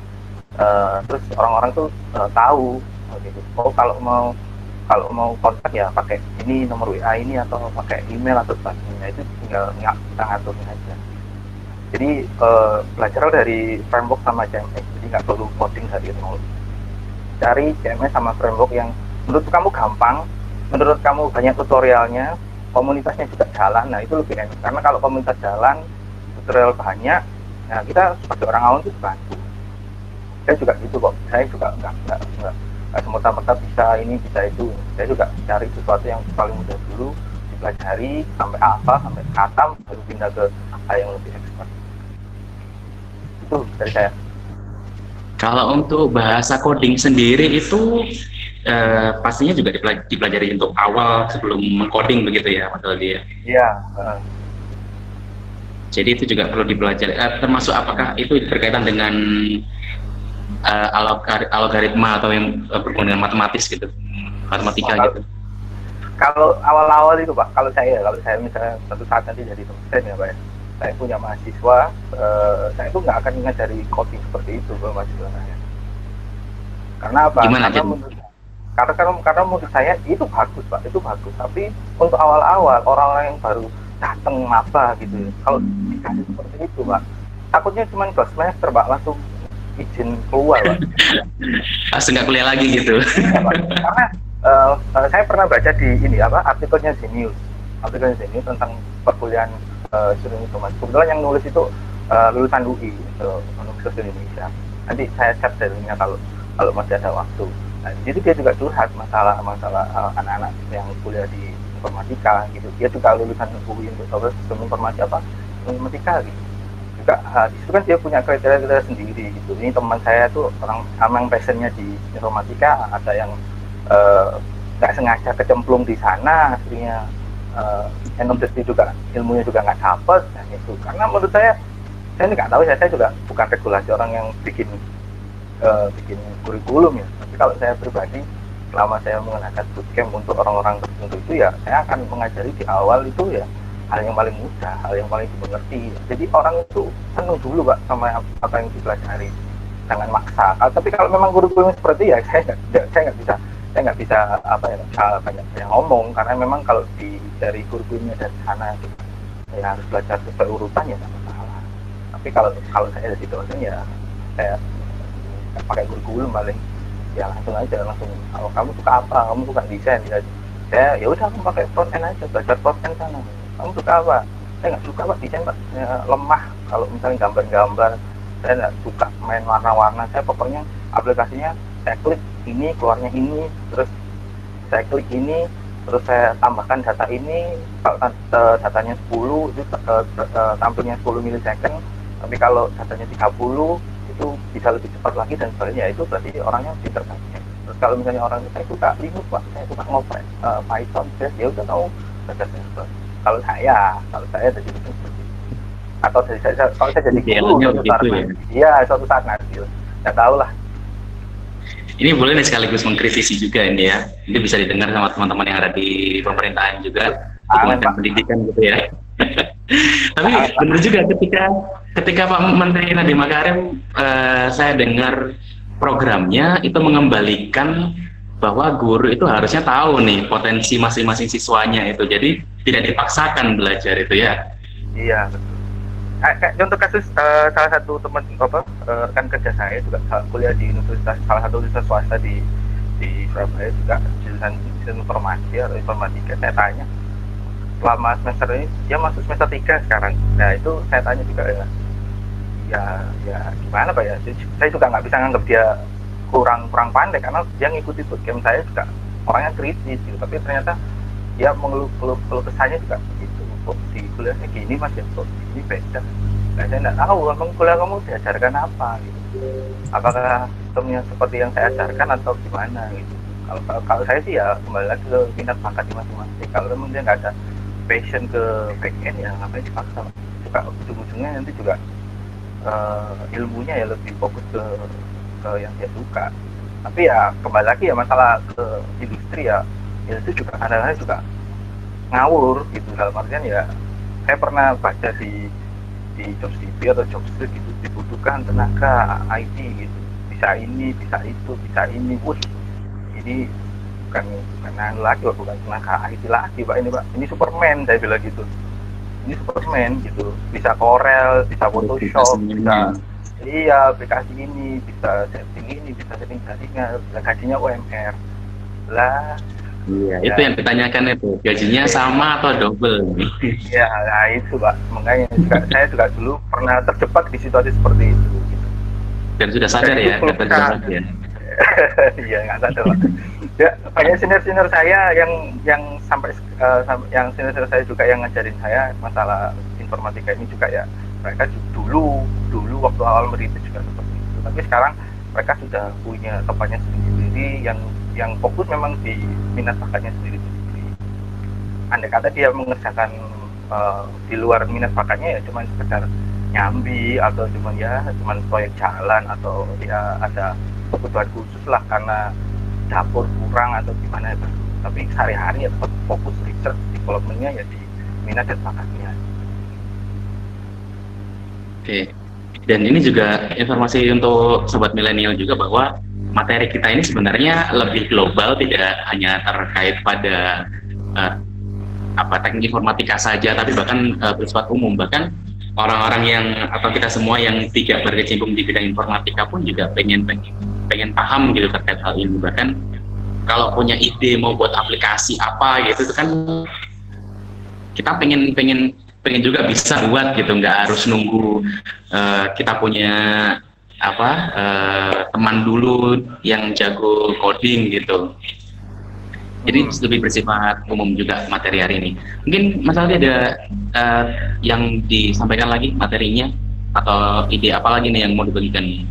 Eh, terus orang-orang tuh eh, tahu gitu. oh kalau mau kalau mau kontak ya pakai ini nomor WA ini atau pakai email atau sebagainya. Itu tinggal nggak kita ngaturin aja. Jadi uh, belajar dari framework sama CMS jadi nggak perlu coding dari nol. Cari CMS sama framework yang menurut kamu gampang menurut kamu banyak tutorialnya komunitasnya juga jalan. Nah itu lebih enak. Karena kalau komunitas jalan tutorial banyak nah kita sebagai orang awam itu bantu. Saya juga gitu kok. Saya juga nggak nggak nggak semata-mata bisa ini bisa itu saya juga cari sesuatu yang paling mudah dulu dipelajari sampai apa sampai khatam baru pindah ke hal yang lebih expert itu dari saya kalau untuk bahasa coding sendiri itu eh, pastinya juga dipelajari untuk awal sebelum mengcoding begitu ya Mas Aldi ya? Iya. Uh. Jadi itu juga perlu dipelajari. Eh, termasuk apakah itu berkaitan dengan uh, algoritma atau yang berhubungan dengan matematis gitu, matematika oh, gitu? Kalau awal-awal itu Pak, kalau saya kalau saya misalnya satu saat nanti jadi dosen ya Pak ya, saya punya mahasiswa, uh, saya itu nggak akan ngajari coding seperti itu ke mahasiswa saya. Karena apa? Gimana Karena menurut karena karena karena menurut saya itu bagus pak itu bagus tapi untuk awal-awal orang-orang yang baru datang apa gitu ya, kalau dikasih seperti itu pak takutnya cuma dua semester pak langsung izin keluar pak. Langsung nggak kuliah lagi gitu. Ya, pak. karena uh, saya pernah baca di ini apa artikelnya Zenius artikelnya Zenius tentang perkuliahan uh, Indonesia informasi kebetulan yang nulis itu uh, lulusan UI uh, Universitas Indonesia. Nanti saya share linknya kalau kalau masih ada waktu. Nah, jadi dia juga curhat masalah-masalah uh, anak-anak yang kuliah di informatika gitu. Dia juga lulusan UI untuk sistem informasi apa? Informatika gitu. Juga itu kan dia punya kriteria-kriteria sendiri gitu. Ini teman saya tuh orang sama yang passionnya di informatika, ada yang uh, nggak uh, sengaja kecemplung di sana, akhirnya uh, end juga ilmunya juga nggak dapat dan itu. Karena menurut saya saya nggak tahu ya, saya juga bukan regulasi orang yang bikin uh, bikin kurikulum ya tapi kalau saya pribadi selama saya menggunakan bootcamp untuk orang-orang tertentu itu ya saya akan mengajari di awal itu ya hal yang paling mudah, hal yang paling dimengerti. Jadi orang itu senang dulu pak sama apa yang dipelajari, jangan maksa. Tapi kalau memang kurikulum seperti ya saya nggak saya nggak bisa saya nggak bisa apa ya banyak yang ngomong karena memang kalau di dari kurikulumnya dari sana gitu, ya harus belajar sesuai urutan ya tidak masalah. Tapi kalau kalau saya dari dosen ya saya pakai kurikulum paling ya langsung aja langsung kalau kamu suka apa kamu suka desain ya saya ya udah aku pakai front end aja belajar front end sana kamu suka apa saya nggak suka pak desain pak. Ya, lemah. Kalau misalnya gambar-gambar saya nggak suka main warna-warna. Saya pokoknya aplikasinya saya klik ini keluarnya ini terus saya klik ini terus saya tambahkan data ini kalau datanya 10 itu uh, uh, tampilnya 10 milisecond. Tapi kalau datanya 30 itu bisa lebih cepat lagi dan sebagainya. Itu berarti orangnya pinter banget. Terus kalau misalnya orang saya suka Linux pak. Saya suka ngoprek uh, Python. Saya ya udah tahu. Belajar kalau saya kalau saya jadi seperti atau dari saya kalau saya jadi guru suatu saat ya. iya suatu saat nanti nggak tahu lah. Ini boleh nih sekaligus mengkritisi juga ini ya. Ini bisa didengar sama teman-teman yang ada di pemerintahan juga. Kementerian Pendidikan gitu ya. Tapi benar juga ketika ketika Pak Menteri Nadiem Makarim uh, saya dengar programnya itu mengembalikan bahwa guru itu harusnya tahu nih potensi masing-masing siswanya itu. Jadi tidak dipaksakan belajar itu ya. Iya kayak contoh kasus uh, salah satu teman apa uh, rekan kerja saya juga kuliah di universitas salah satu universitas swasta di di Surabaya juga jurusan informasi atau informatika saya tanya. Selama semester ini dia masuk semester tiga sekarang. Nah itu saya tanya juga ya ya ya gimana pak ya? Saya juga nggak bisa nganggap dia kurang kurang pandai karena dia ngikuti bootcamp saya juga. Orangnya kritis gitu tapi ternyata dia mengeluh keluh, keluh kesannya juga begitu. Kok di kuliahnya gini mas? Ya kok ini beda? Nah, saya nggak tahu kamu kuliah kamu diajarkan apa gitu. Apakah sistemnya seperti yang saya ajarkan atau gimana gitu? Kalau, kalau, kalau saya sih ya kembali lagi ke minat bakat di masing-masing. Kalau memang dia nggak ada passion ke back end ya ngapain dipaksa? Juga ujung-ujungnya nanti juga uh, ilmunya ya lebih fokus ke ke yang dia suka. Tapi ya kembali lagi ya masalah ke industri ya, ya itu juga kadang-kadang juga ngawur gitu. Dalam artian ya saya pernah baca di di job CV atau job street gitu dibutuhkan tenaga IT gitu. Bisa ini bisa itu bisa ini. Wih ini bukan bukan anu lagi pak. Bukan tenaga IT lagi pak. Ini pak. Ini Superman saya bilang gitu. Ini Superman gitu. Bisa Corel bisa Photoshop bisa iya aplikasi ini bisa setting ini bisa setting gajinya gajinya UMR lah Iya, ya. itu yang ditanyakan itu gajinya sama atau double? Iya, nah itu pak. Makanya juga, saya juga dulu pernah terjebak di situasi seperti itu. Gitu. Dan sudah sadar Dan ya, nggak terjebak ya? Iya, nggak sadar pak. Ya, banyak senior-senior saya yang yang sampai uh, yang senior-senior saya juga yang ngajarin saya masalah informatika ini juga ya mereka dulu dulu waktu awal merintis juga seperti itu. Tapi sekarang mereka sudah punya tempatnya sendiri yang yang fokus memang di minat bakatnya sendiri sendiri. Andai kata dia mengerjakan uh, di luar minat bakatnya ya cuma sekedar nyambi atau cuma ya cuma proyek jalan atau ya ada kebutuhan khusus lah karena dapur kurang atau gimana ya tapi sehari-hari ya fokus research developmentnya ya di minat dan bakatnya. Oke. Dan ini juga informasi untuk sobat milenial juga bahwa materi kita ini sebenarnya lebih global tidak hanya terkait pada uh, apa teknik informatika saja tapi bahkan uh, bersifat umum. Bahkan orang-orang yang atau kita semua yang tidak berkecimpung di bidang informatika pun juga pengen pengen pengen paham gitu terkait hal ini. Bahkan kalau punya ide mau buat aplikasi apa gitu itu kan kita pengen pengen pengen juga bisa buat gitu nggak harus nunggu uh, kita punya apa uh, teman dulu yang jago coding gitu. Jadi hmm. lebih bersifat umum juga materi hari ini. Mungkin Mas Aldi ada uh, yang disampaikan lagi materinya atau ide apa lagi nih yang mau dibagikan nih?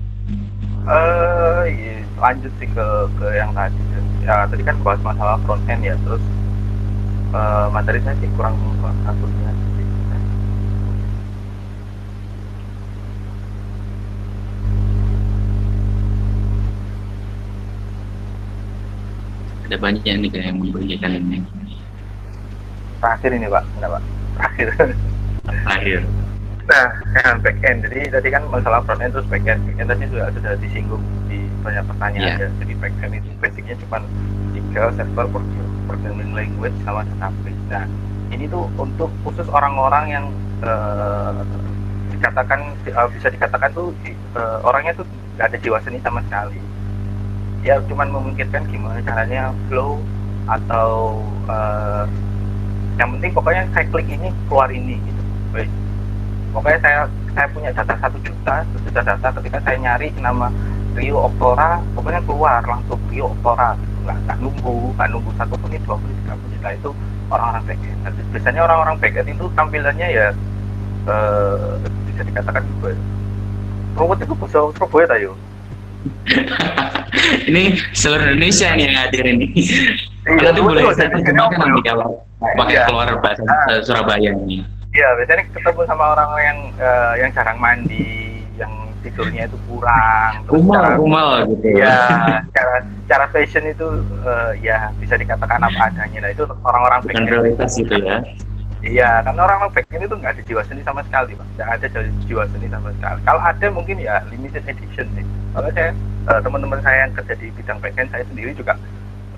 Uh, iya, lanjut sih ke ke yang tadi. Ya tadi kan bahas masalah front end ya, terus uh, materi saya sih kurang kurang satunya ada banyak yang nih yang membagikan ini. Terakhir ini pak. Enggak pak. Terakhir. Terakhir. Nah yang back end. Jadi tadi kan masalah front end terus back end. Back end tadi sudah sudah disinggung di banyak pertanyaan. Yeah. ya jadi back end itu basicnya cuma tiga server programming language sama database. Nah ini tuh untuk khusus orang-orang yang uh, dikatakan uh, bisa dikatakan tuh uh, orangnya tuh nggak ada jiwa seni sama sekali ya cuman memungkinkan gimana caranya flow atau uh, yang penting pokoknya saya klik ini keluar ini gitu. Pokoknya saya saya punya data satu juta juta data ketika saya nyari nama Rio Optora pokoknya keluar langsung Rio Optora gitu. nggak, nggak nunggu nggak nunggu satu menit dua menit tiga menit. Nah itu orang-orang backend. Nah, biasanya orang-orang backend itu tampilannya ya uh, bisa dikatakan juga robot itu bisa Surabaya tayo ini seluruh Indonesia nih yang hadir ini. Iya, Nanti boleh saya terjemahkan nanti kalau pakai iya. keluar bahasa ah. Surabaya ini. Iya, biasanya ketemu sama orang yang uh, yang jarang mandi, yang tidurnya itu kurang. Kumal, kumal gitu. Ya, cara cara fashion itu uh, ya bisa dikatakan apa adanya. Nah itu orang-orang Bukan prioritas itu ya. Iya, karena orang-orang back itu nggak ada jiwa seni sama sekali, Pak. Nggak ada jiwa seni sama sekali. Kalau ada mungkin ya limited edition sih. Kalau saya uh, teman-teman saya yang kerja di bidang backend saya sendiri juga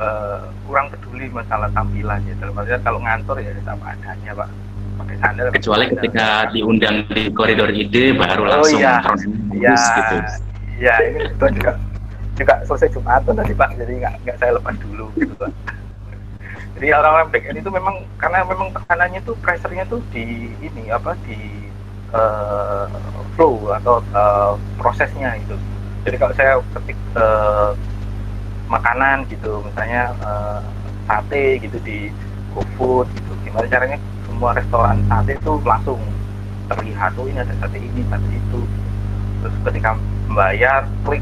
uh, kurang peduli masalah tampilan ya dalam artian kalau ngantor ya sama adanya pak pakai sandal kecuali ketika diundang di koridor ide baru oh, langsung iya. iya, gitu iya ini itu juga juga selesai jumatan tadi pak jadi nggak nggak saya lepas dulu gitu pak jadi orang-orang backend itu memang karena memang tekanannya tuh pressure-nya tuh di ini apa di uh, flow atau uh, prosesnya itu. Jadi kalau saya ketik uh, makanan gitu misalnya uh, sate gitu di GoFood gitu gimana caranya semua restoran sate itu langsung terlihat oh, ini ada sate ini sate itu. Terus ketika membayar klik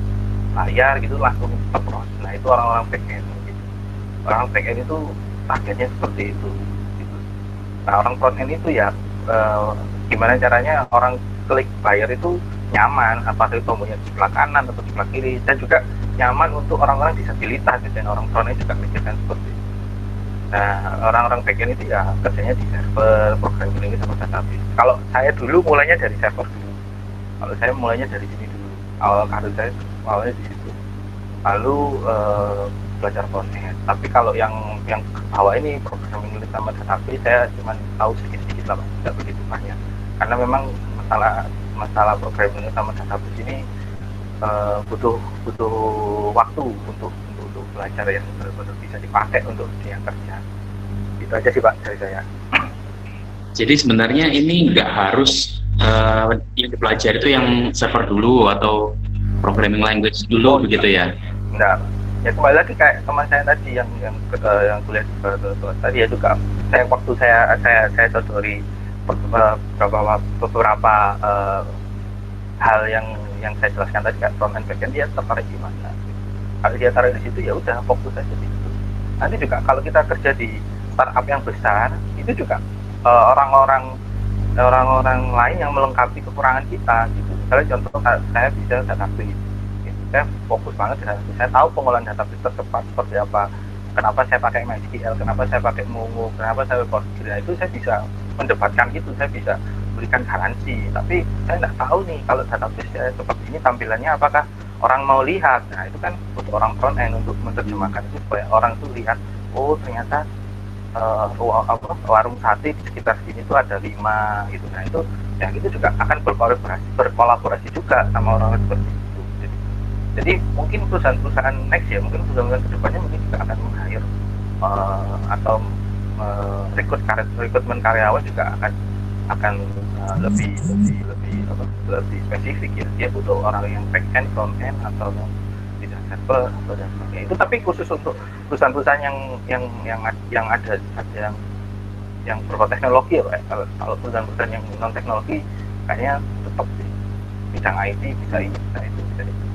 bayar gitu langsung terproses nah itu orang-orang backend gitu. orang backend itu targetnya seperti itu gitu. nah orang front itu ya uh, gimana caranya orang klik bayar itu nyaman apakah itu tombolnya di sebelah kanan atau di sebelah kiri dan juga nyaman untuk orang-orang disabilitas gitu, dan orang frontend juga mikirkan seperti itu. Nah orang-orang backend itu ya kerjanya di server programming ini sama database kalau saya dulu mulainya dari server dulu. Kalau saya mulainya dari sini dulu. Awal karir saya awalnya di situ. Lalu uh, belajar frontend tapi kalau yang yang bawah ini programming sama database saya cuma tahu sedikit-sedikit sedikit lah tidak begitu banyak. Karena memang masalah masalah programming sama database ini uh, butuh butuh waktu untuk untuk, untuk belajar yang benar-benar bisa dipakai untuk dia kerja. Itu aja sih pak dari saya. Jadi sebenarnya ini nggak harus uh, yang dipelajari itu yang server dulu atau programming language dulu oh, begitu ya? Enggak. Ya kembali lagi kayak teman saya tadi yang yang uh, yang kuliah di tadi ya juga saya waktu saya saya saya sodori beberapa beberapa uh, hal yang yang saya jelaskan tadi kayak front end back end dia tertarik di mana. Kalau dia tarik di situ ya udah fokus aja di situ. Nanti juga kalau kita kerja di startup yang besar itu juga orang-orang uh, orang-orang lain yang melengkapi kekurangan kita gitu. Misalnya contoh saya bisa database. Saya fokus banget di database. Saya tahu pengolahan database tercepat seperti apa. Kenapa saya pakai MySQL, kenapa saya pakai Mongo, kenapa saya pakai Postgres, itu saya bisa mendebatkan itu, saya bisa berikan garansi. Tapi saya tidak tahu nih kalau database saya seperti ini tampilannya apakah orang mau lihat. Nah itu kan butuh orang front end untuk menerjemahkan itu supaya orang tuh lihat, oh ternyata uh, apa, warung sate di sekitar sini itu ada lima gitu nah itu ya itu juga akan berkolaborasi berkolaborasi juga sama orang-orang seperti jadi mungkin perusahaan-perusahaan next ya mungkin perusahaan-perusahaan ke depannya mungkin juga akan meng-hire uh, atau uh, rekrut rekrutmen karyawan juga akan akan uh, lebih lebih lebih apa, lebih spesifik ya. Dia butuh orang yang back end front end atau server atau dan sebagainya. Itu tapi khusus untuk perusahaan-perusahaan yang yang yang yang ada yang yang berteknologi ya Pak. kalau kalau perusahaan-perusahaan yang non teknologi kayaknya tetap di bidang IT bisa itu bisa itu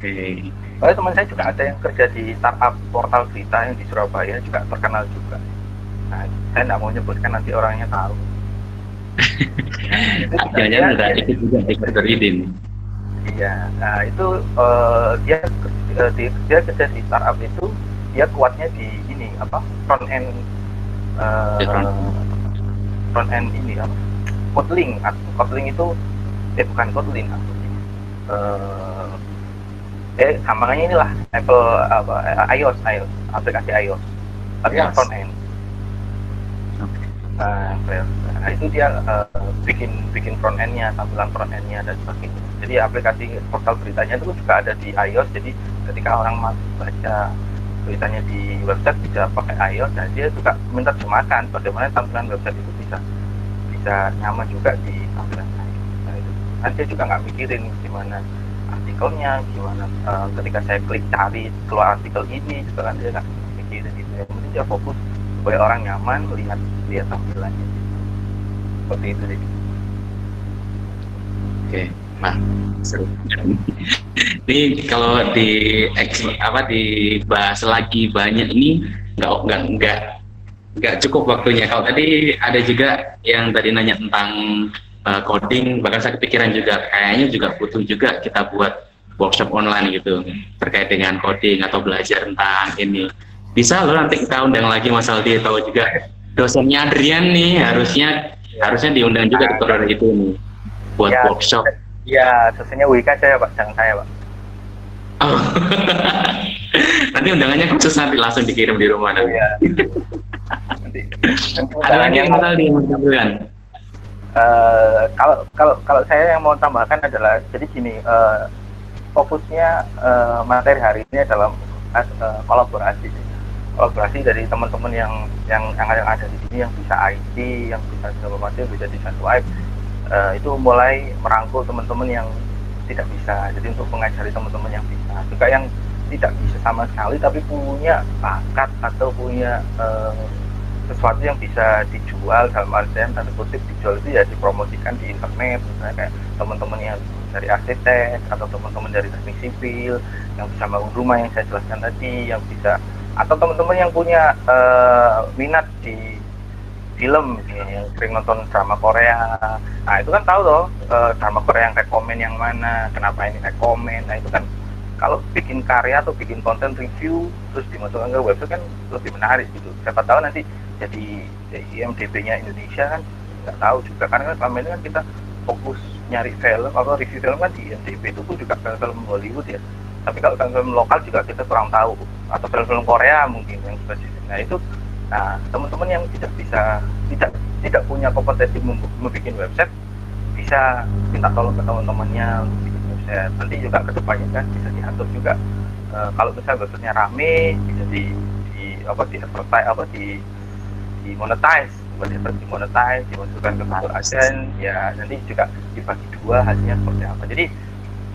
oke. Okay. teman saya juga ada yang kerja di startup portal berita yang di Surabaya juga terkenal juga. Nah saya tidak mau nyebutkan nanti orangnya tahu. Jangan-jangan ada ikut juga di Idin. Iya, nah itu uh, dia uh, di, dia kerja di startup itu dia kuatnya di ini apa front end uh, front end. ini apa Kotlin atau Kotlin itu eh bukan Kotlin uh, eh gampangnya inilah Apple apa iOS iOS aplikasi iOS. Tapi yes. front end nah, nah itu dia uh, bikin bikin front endnya tampilan front endnya dan sebagainya. Jadi aplikasi portal beritanya itu juga ada di iOS jadi ketika orang masuk baca beritanya di website bisa pakai iOS dan dia juga minta menerjemahkan bagaimana tampilan website itu bisa bisa nyaman juga di tampilan iOS nah itu. Nanti dia juga nggak mikirin gimana artikelnya gimana uh, ketika saya klik cari keluar artikel ini juga kan dia nggak mikirin itu yang penting dia fokus supaya orang nyaman melihat lihat tampilannya seperti itu sih oke. Nah, ini kalau di apa dibahas lagi banyak ini nggak nggak nggak nggak cukup waktunya. Kalau tadi ada juga yang tadi nanya tentang uh, coding, bahkan saya kepikiran juga kayaknya juga butuh juga kita buat workshop online gitu terkait dengan coding atau belajar tentang ini. Bisa loh nanti kita undang lagi Mas Aldi tahu juga dosennya Adrian nih harusnya harusnya diundang juga ke itu nih buat ya, workshop Iya, sesuanya Wika saya Pak, jangan saya Pak. Oh. nanti undangannya khusus nanti langsung dikirim di rumah nanti. Iya. nanti. Ada lagi yang mau disampaikan? Uh, kalau kalau kalau saya yang mau tambahkan adalah jadi gini uh, fokusnya uh, materi hari ini adalah uh, kolaborasi. Kolaborasi dari teman-teman yang yang yang ada di sini yang bisa IT yang bisa segala macam bisa desain web uh, itu mulai merangkul teman-teman yang tidak bisa. Jadi untuk mengajari teman-teman yang bisa. Juga yang tidak bisa sama sekali tapi punya bakat atau punya uh, sesuatu yang bisa dijual dalam artian tanda kutip dijual itu ya dipromosikan di internet misalnya kayak teman-teman yang dari arsitek atau teman-teman dari teknik sipil yang bisa bangun rumah yang saya jelaskan tadi yang bisa atau teman-teman yang punya uh, minat di film ya, yang sering nonton drama Korea. Nah itu kan tahu loh uh, drama Korea yang rekomen yang mana kenapa ini rekomen. Nah itu kan kalau bikin karya atau bikin konten review terus dimasukkan ke website kan lebih menarik gitu. Siapa tahu nanti jadi, IMDb-nya Indonesia kan nggak tahu juga. Karena kan selama ini kan kita fokus nyari film atau review film kan di IMDb itu pun juga film-film Hollywood ya. Tapi kalau film-film lokal juga kita kurang tahu. Atau film-film Korea mungkin yang spesifik. Nah itu Nah, teman-teman yang tidak bisa tidak tidak punya kompetensi membuat website bisa minta tolong ke teman-temannya bikin website. Nanti juga ke depannya kan bisa diatur juga. Uh, kalau misalnya websitenya rame bisa di, di apa di apa di di monetize di monetize dimasukkan ke Google AdSense ya nanti juga dibagi dua hasilnya seperti apa. Jadi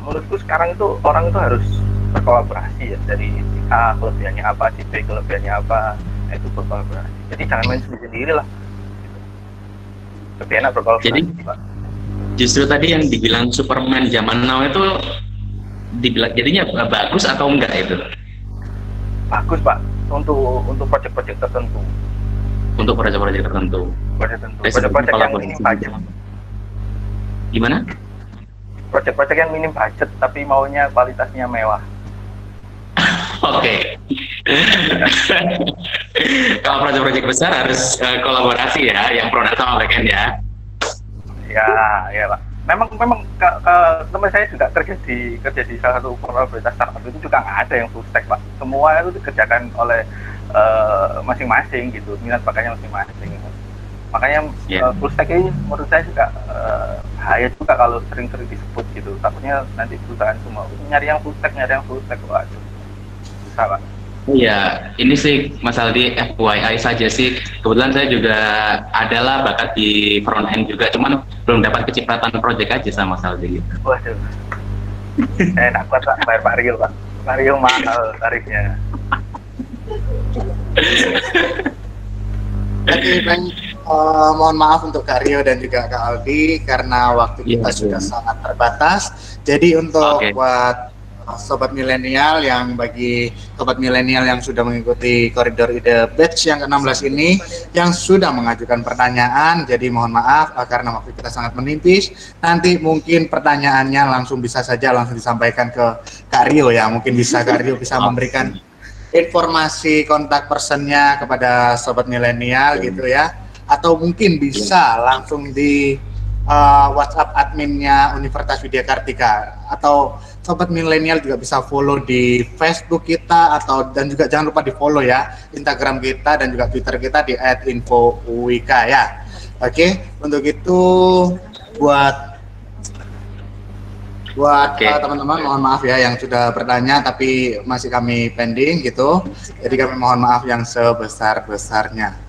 menurutku sekarang itu orang itu harus berkolaborasi ya dari A kelebihannya apa si B kelebihannya apa itu berkolaborasi. Jadi jangan main sendiri sendiri lah. Lebih enak berkolaborasi jadi Pak. justru tadi yang dibilang Superman zaman now itu dibilang jadinya bagus atau enggak itu? Bagus pak. Untuk untuk proyek-proyek tertentu untuk proyek-proyek tertentu. Proyek tertentu. Proyek-proyek yang minim budget. Gimana? Proyek-proyek yang minim budget tapi maunya kualitasnya mewah. Oke. Kalau proyek-proyek besar harus uh, kolaborasi ya, yang produk sama backend ya. Ya, ya pak. Memang memang ke, ke, teman saya juga kerja di kerja di salah satu komunitas startup itu juga nggak ada yang full stack pak. Semua itu dikerjakan oleh Eh, masing-masing uh, gitu minat bakatnya masing-masing makanya yeah. Iya. uh, full stack ini menurut saya juga uh, bahaya juga kalau sering-sering disebut gitu takutnya nanti perusahaan semua nyari yang full stack nyari yang full stack waduh susah pak Iya, ini sih Mas Aldi FYI saja sih. Kebetulan saya juga adalah bakat di front end juga, cuman belum dapat kecipratan project aja sama Mas Aldi gitu. Waduh. Enak banget Pak, bayar Pak Rio Pak. Pak Rio mahal tarifnya. Jadi uh, mohon maaf untuk Kak Rio dan juga Kak Aldi karena waktu iya, kita yeah, sudah yeah. sangat terbatas. Jadi untuk okay. buat uh, sobat milenial yang bagi sobat milenial yang sudah mengikuti koridor ide batch yang ke-16 ini yang sudah mengajukan pertanyaan jadi mohon maaf uh, karena waktu kita sangat menipis nanti mungkin pertanyaannya langsung bisa saja langsung disampaikan ke Kak Rio ya mungkin bisa Kak Rio bisa memberikan informasi kontak personnya kepada sobat milenial gitu ya. Atau mungkin bisa langsung di uh, WhatsApp adminnya Universitas Widya Kartika atau sobat milenial juga bisa follow di Facebook kita atau dan juga jangan lupa di follow ya Instagram kita dan juga Twitter kita di @infowika ya. Oke, untuk itu buat buat okay. uh, teman-teman mohon maaf ya yang sudah bertanya tapi masih kami pending gitu. Jadi kami mohon maaf yang sebesar besarnya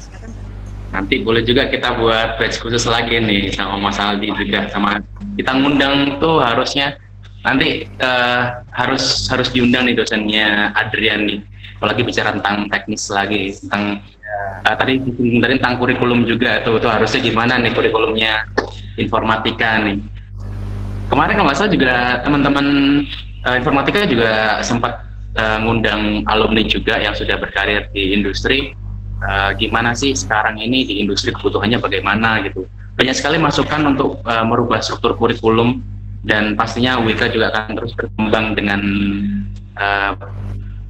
nanti boleh juga kita buat batch khusus lagi nih sama Mas Aldi juga sama kita ngundang tuh harusnya. Nanti uh, harus harus diundang nih dosennya Adrian nih. Apalagi bicara tentang teknis lagi tentang uh, tadi tadi tentang kurikulum juga tuh tuh harusnya gimana nih kurikulumnya informatika nih kemarin kalau nggak salah juga teman-teman uh, informatika juga sempat uh, ngundang alumni juga yang sudah berkarir di industri. Uh, gimana sih sekarang ini di industri kebutuhannya bagaimana gitu? Banyak sekali masukan untuk uh, merubah struktur kurikulum dan pastinya WIKA juga akan terus berkembang dengan uh,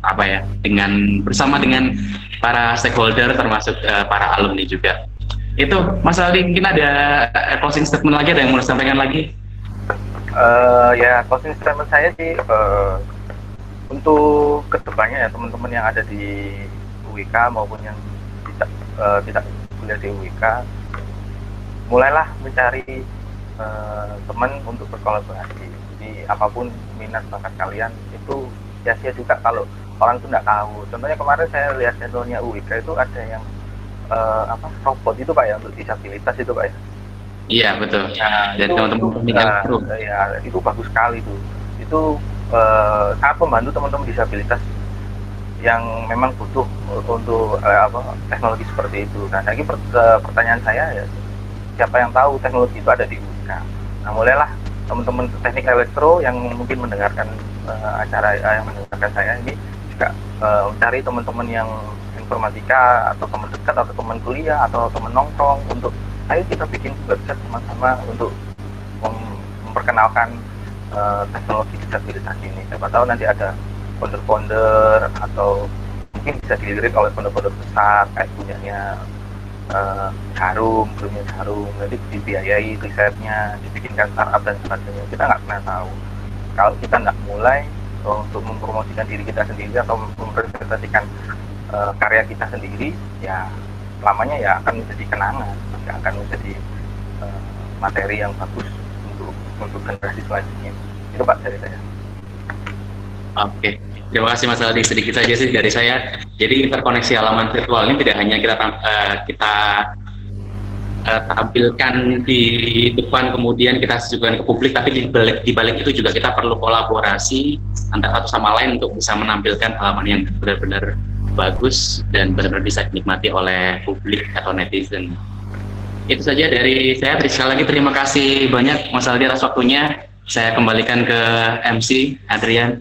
apa ya dengan bersama dengan para stakeholder termasuk uh, para alumni juga. Itu Mas Aldi mungkin ada closing statement lagi ada yang mau disampaikan lagi uh, ya closing statement saya sih uh, untuk ke depannya ya teman-teman yang ada di UIK maupun yang tidak uh, tidak kuliah di UIK mulailah mencari uh, teman untuk berkolaborasi. Jadi apa pun minat bakat kalian itu sia-sia juga kalau orang itu tidak tahu. Contohnya kemarin saya lihat channelnya UIK itu ada yang uh, apa robot itu pak ya untuk disabilitas itu pak ya Iya betul. Ya, Dan teman-teman pemilihan itu. Ya itu bagus sekali tuh. Itu uh, sangat membantu teman-teman disabilitas yang memang butuh untuk uh, apa teknologi seperti itu. Nah lagi per, uh, pertanyaan saya ya siapa yang tahu teknologi itu ada di UNK. Nah mulailah teman-teman teknik elektro yang mungkin mendengarkan uh, acara uh, yang mendengarkan saya ini juga uh, mencari teman-teman yang informatika atau teman dekat atau teman kuliah atau teman nongkrong untuk ayo kita bikin website sama-sama untuk memperkenalkan uh, teknologi disabilitas ini siapa tahu nanti ada founder-founder atau mungkin bisa dilirik oleh founder-founder besar kayak punyanya uh, Harum, punya Harum, nanti dibiayai risetnya, dibikinkan startup dan sebagainya. Kita nggak pernah tahu. Kalau kita nggak mulai untuk mempromosikan diri kita sendiri atau mempresentasikan uh, karya kita sendiri, ya lamanya ya akan menjadi kenangan yang akan menjadi uh, materi yang bagus untuk untuk generasi selanjutnya. Itu pak dari saya. Oke. Terima kasih Mas Aldi. Sedikit saja sih dari saya. Jadi interkoneksi halaman virtual ini tidak hanya kita uh, kita uh, tampilkan di depan kemudian kita tunjukkan ke publik tapi di balik, di balik itu juga kita perlu kolaborasi antara satu sama lain untuk bisa menampilkan halaman yang benar-benar bagus dan benar-benar bisa dinikmati oleh publik atau netizen. Itu saja dari saya. Sekali lagi terima kasih banyak Mas Aldi atas waktunya. Saya kembalikan ke MC Adrian.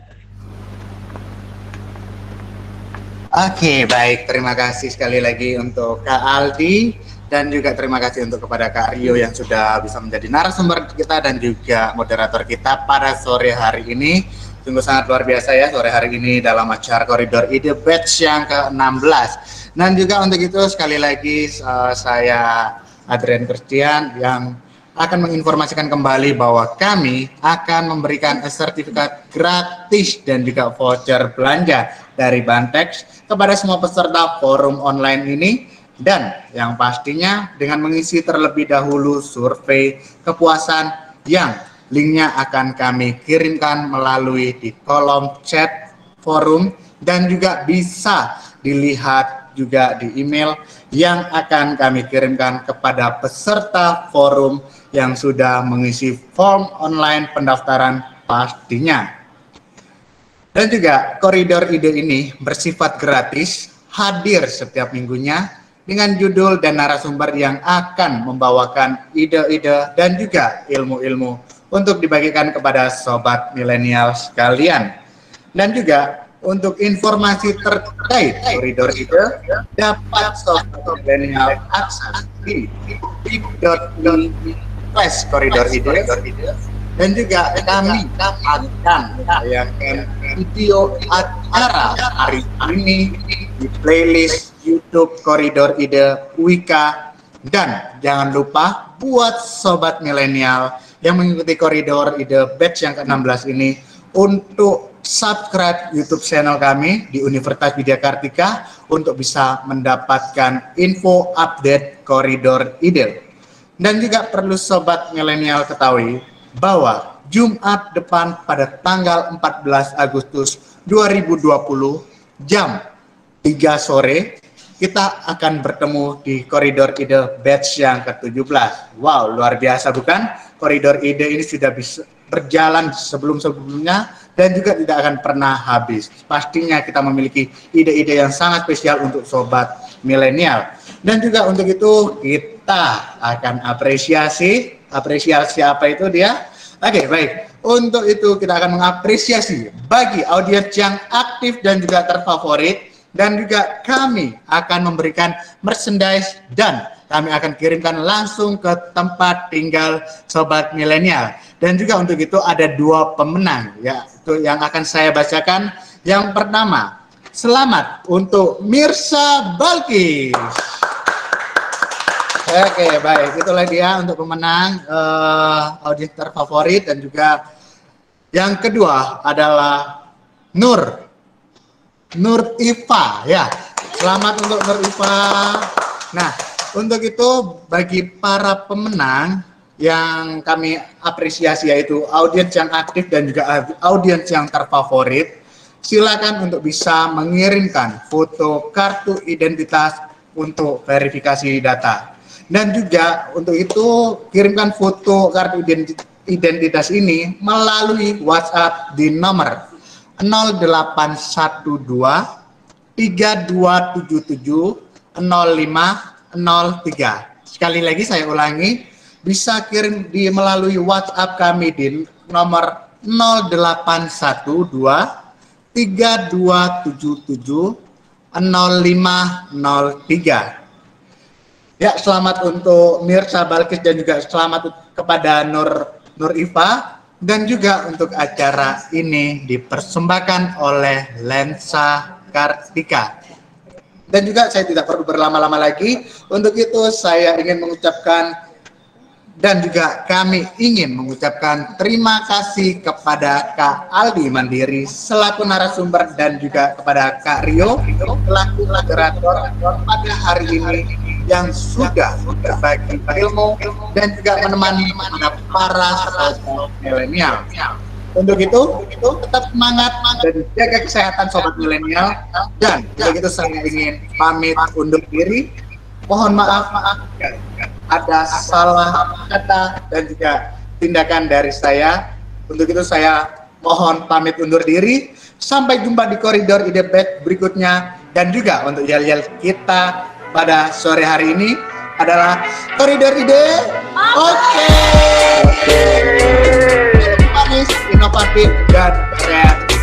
Oke, baik. Terima kasih sekali lagi untuk Kak Aldi dan juga terima kasih untuk kepada Kak Rio yang sudah bisa menjadi narasumber kita dan juga moderator kita pada sore hari ini. Sungguh sangat luar biasa ya sore hari ini dalam acara Koridor Ide Batch yang ke-16. Dan juga untuk itu sekali lagi uh, saya Adrian Christian yang akan menginformasikan kembali bahwa kami akan memberikan sertifikat gratis dan juga voucher belanja dari Bantex kepada semua peserta forum online ini. Dan yang pastinya dengan mengisi terlebih dahulu survei kepuasan yang Linknya akan kami kirimkan melalui di kolom chat forum dan juga bisa dilihat juga di email yang akan kami kirimkan kepada peserta forum yang sudah mengisi form online pendaftaran pastinya. Dan juga koridor ide ini bersifat gratis, hadir setiap minggunya dengan judul dan narasumber yang akan membawakan ide-ide dan juga ilmu-ilmu untuk dibagikan kepada sobat milenial sekalian. Dan juga untuk informasi terkait koridor itu dapat sobat milenial akses di slash koridor ide dan juga kami akan tayangkan video acara hari ini di playlist YouTube Koridor Ide Wika. Dan jangan lupa buat sobat milenial yang mengikuti koridor ide batch yang ke-16 ini untuk subscribe YouTube channel kami di Universitas Widya Kartika untuk bisa mendapatkan info update koridor ide. Dan juga perlu sobat milenial ketahui bahwa Jumat depan pada tanggal 14 Agustus 2020 jam 3 sore kita akan bertemu di koridor ide batch yang ke-17. Wow, luar biasa bukan? Koridor ide ini sudah bisa berjalan sebelum-sebelumnya dan juga tidak akan pernah habis. Pastinya kita memiliki ide-ide yang sangat spesial untuk sobat milenial. Dan juga untuk itu kita akan apresiasi, apresiasi apa itu dia? Oke, baik. Untuk itu kita akan mengapresiasi bagi audiens yang aktif dan juga terfavorit dan juga kami akan memberikan merchandise dan kami akan kirimkan langsung ke tempat tinggal sobat milenial. Dan juga untuk itu ada dua pemenang ya itu yang akan saya bacakan. Yang pertama, selamat untuk Mirsa Balkis. Oke, baik. Itulah dia untuk pemenang uh, auditor favorit dan juga yang kedua adalah Nur Nur Iva ya. Selamat untuk Nur Iva. Nah, untuk itu bagi para pemenang yang kami apresiasi yaitu audiens yang aktif dan juga audiens yang terfavorit, silakan untuk bisa mengirimkan foto kartu identitas untuk verifikasi data. Dan juga untuk itu kirimkan foto kartu identitas ini melalui WhatsApp di nomor 0812 3277 0503. Sekali lagi saya ulangi, bisa kirim di melalui WhatsApp kami di nomor 0812 3277 0503. Ya, selamat untuk Mirsa Balkis dan juga selamat kepada Nur Nur Iva dan juga untuk acara ini dipersembahkan oleh Lensa Kartika. Dan juga saya tidak perlu berlama-lama lagi. Untuk itu saya ingin mengucapkan dan juga kami ingin mengucapkan terima kasih kepada Kak Aldi Mandiri selaku narasumber dan juga kepada Kak Rio selaku moderator pada hari ini yang sudah berbagi ilmu dan juga menemani para sahabat milenial. Untuk itu, itu tetap semangat dan jaga kesehatan sobat milenial. Dan begitu saya ingin pamit undur diri. Mohon maaf, maaf ada salah kata dan juga tindakan dari saya. Untuk itu saya mohon pamit undur diri. Sampai jumpa di koridor ide berikutnya dan juga untuk yel-yel kita pada sore hari ini adalah koridor ide. Oke. Okay. Manis, inovatif dan kreatif.